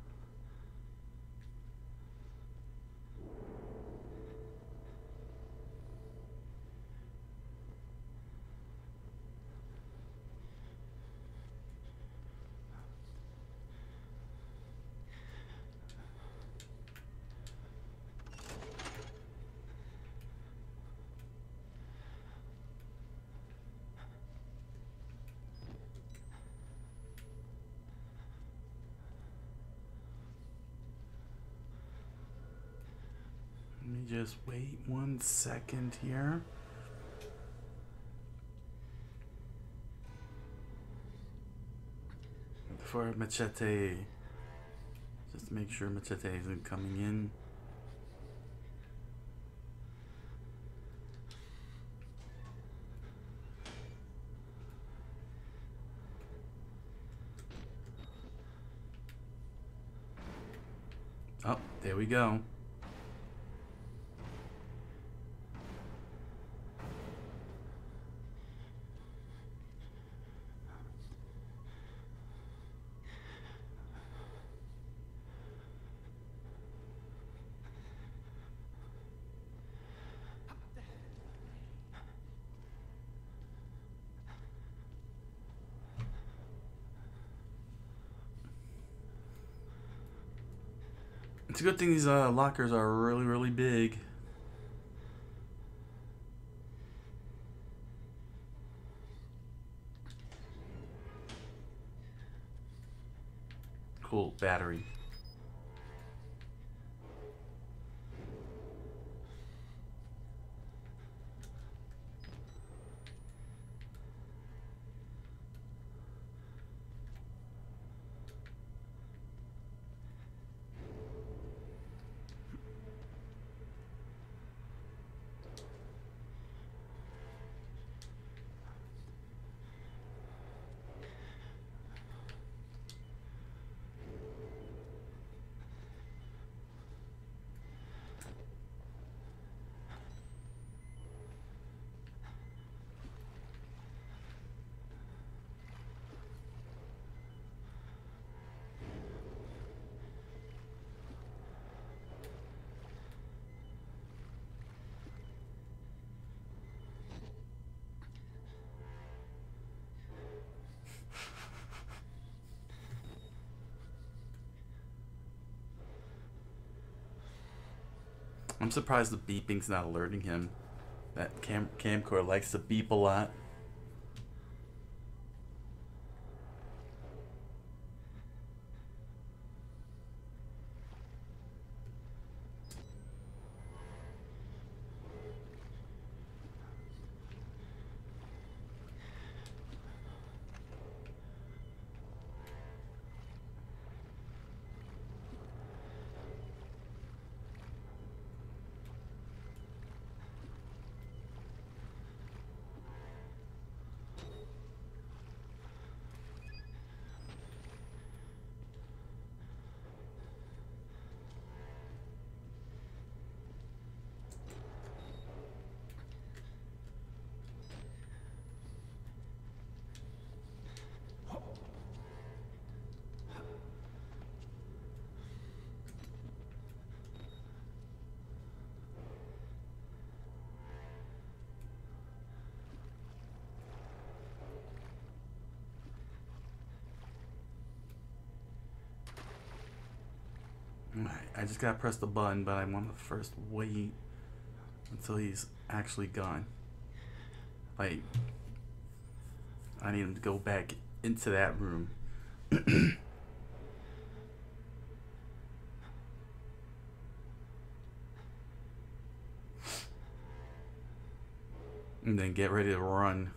Just wait one second here. For Machete. Just make sure Machete isn't coming in. Oh, there we go. It's a good thing these uh, lockers are really, really big. I'm surprised the beeping's not alerting him. That cam camcorder likes to beep a lot. I just gotta press the button, but I want to first wait until he's actually gone. Like, I need him to go back into that room. and then get ready to run.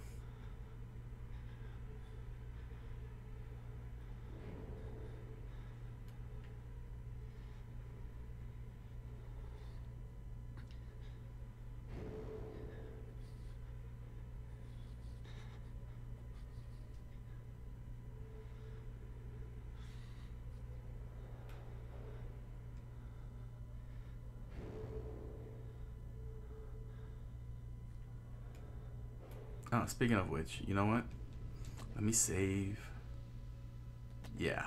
Oh, speaking of which, you know what? Let me save. Yeah.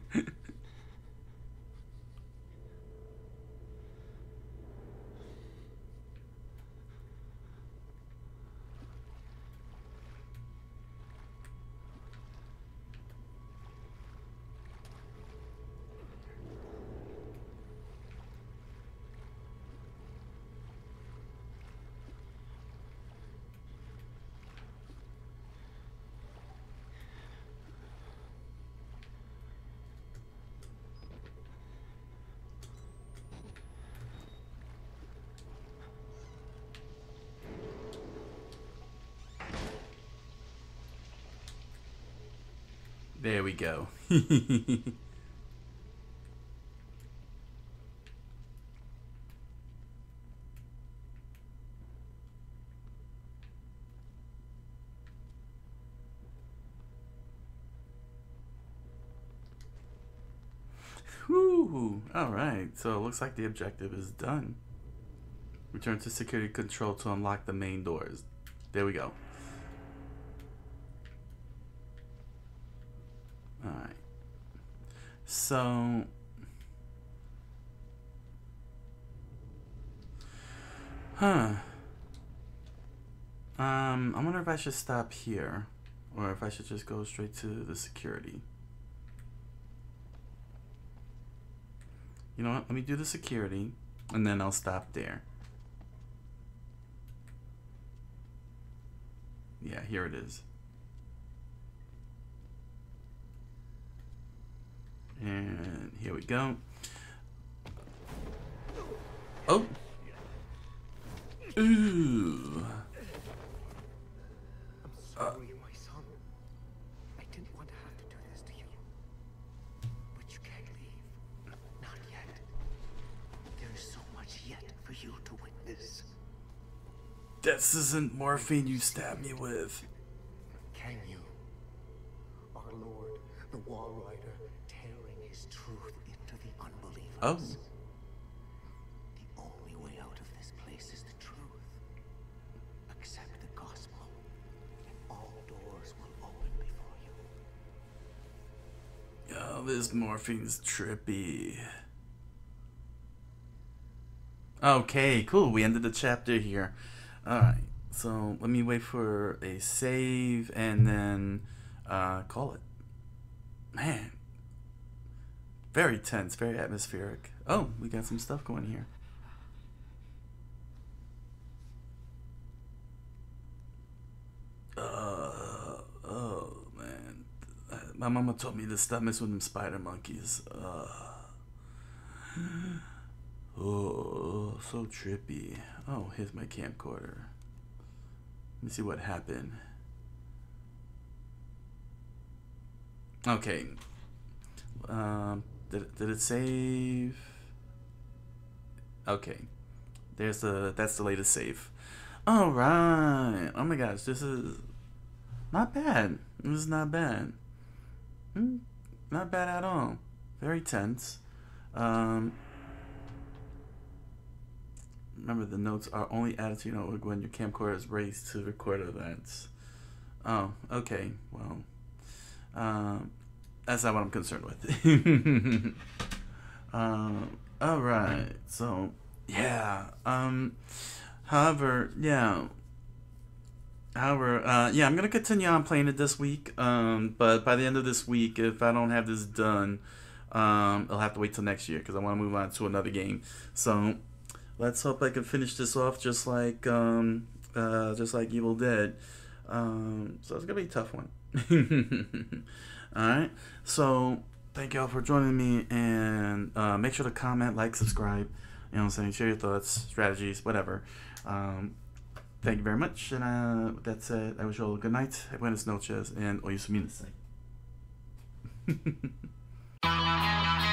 There we go. Alright, so it looks like the objective is done. Return to security control to unlock the main doors. There we go. Alright. So... Huh. Um, I wonder if I should stop here. Or if I should just go straight to the security. You know what? Let me do the security. And then I'll stop there. Yeah, here it is. And here we go. Oh! Ooh! I'm sorry, my son. I didn't want to have to do this to you. But you can't leave. Not yet. There is so much yet for you to witness. This isn't morphine you stabbed me with. Can you? Our Lord, the Walrider, tearing his truth into the unbelievers. Oh. The only way out of this place is the truth. Accept the gospel, and all doors will open before you. Oh, this morphine's trippy. Okay, cool. We ended the chapter here. Alright, so let me wait for a save and then uh, call it. Man. Very tense, very atmospheric. Oh, we got some stuff going here. Uh, oh, man. My mama told me to stop messing with them spider monkeys. Uh, oh, so trippy. Oh, here's my camcorder. Let me see what happened. Okay. Um, did, did it save? Okay. There's the that's the latest save. All right. Oh my gosh, this is not bad. This is not bad. Hmm, not bad at all. Very tense. Um, remember, the notes are only added to your notebook when your camcorder is raised to record events. Oh, okay. Well, um, that's not what I'm concerned with. um, all right. So, yeah. Um, however, yeah. However, uh, yeah, I'm gonna continue on playing it this week. Um, but by the end of this week, if I don't have this done, um, I'll have to wait till next year because I want to move on to another game. So let's hope I can finish this off just like um, uh, just like Evil Dead. Um, so it's gonna be a tough one. all right. So thank y'all for joining me, and uh, make sure to comment, like, subscribe. You know what I'm saying? Share your thoughts, strategies, whatever. Um, thank you very much. And uh, with that said, I wish you all a good night, buenas noches, and hoy su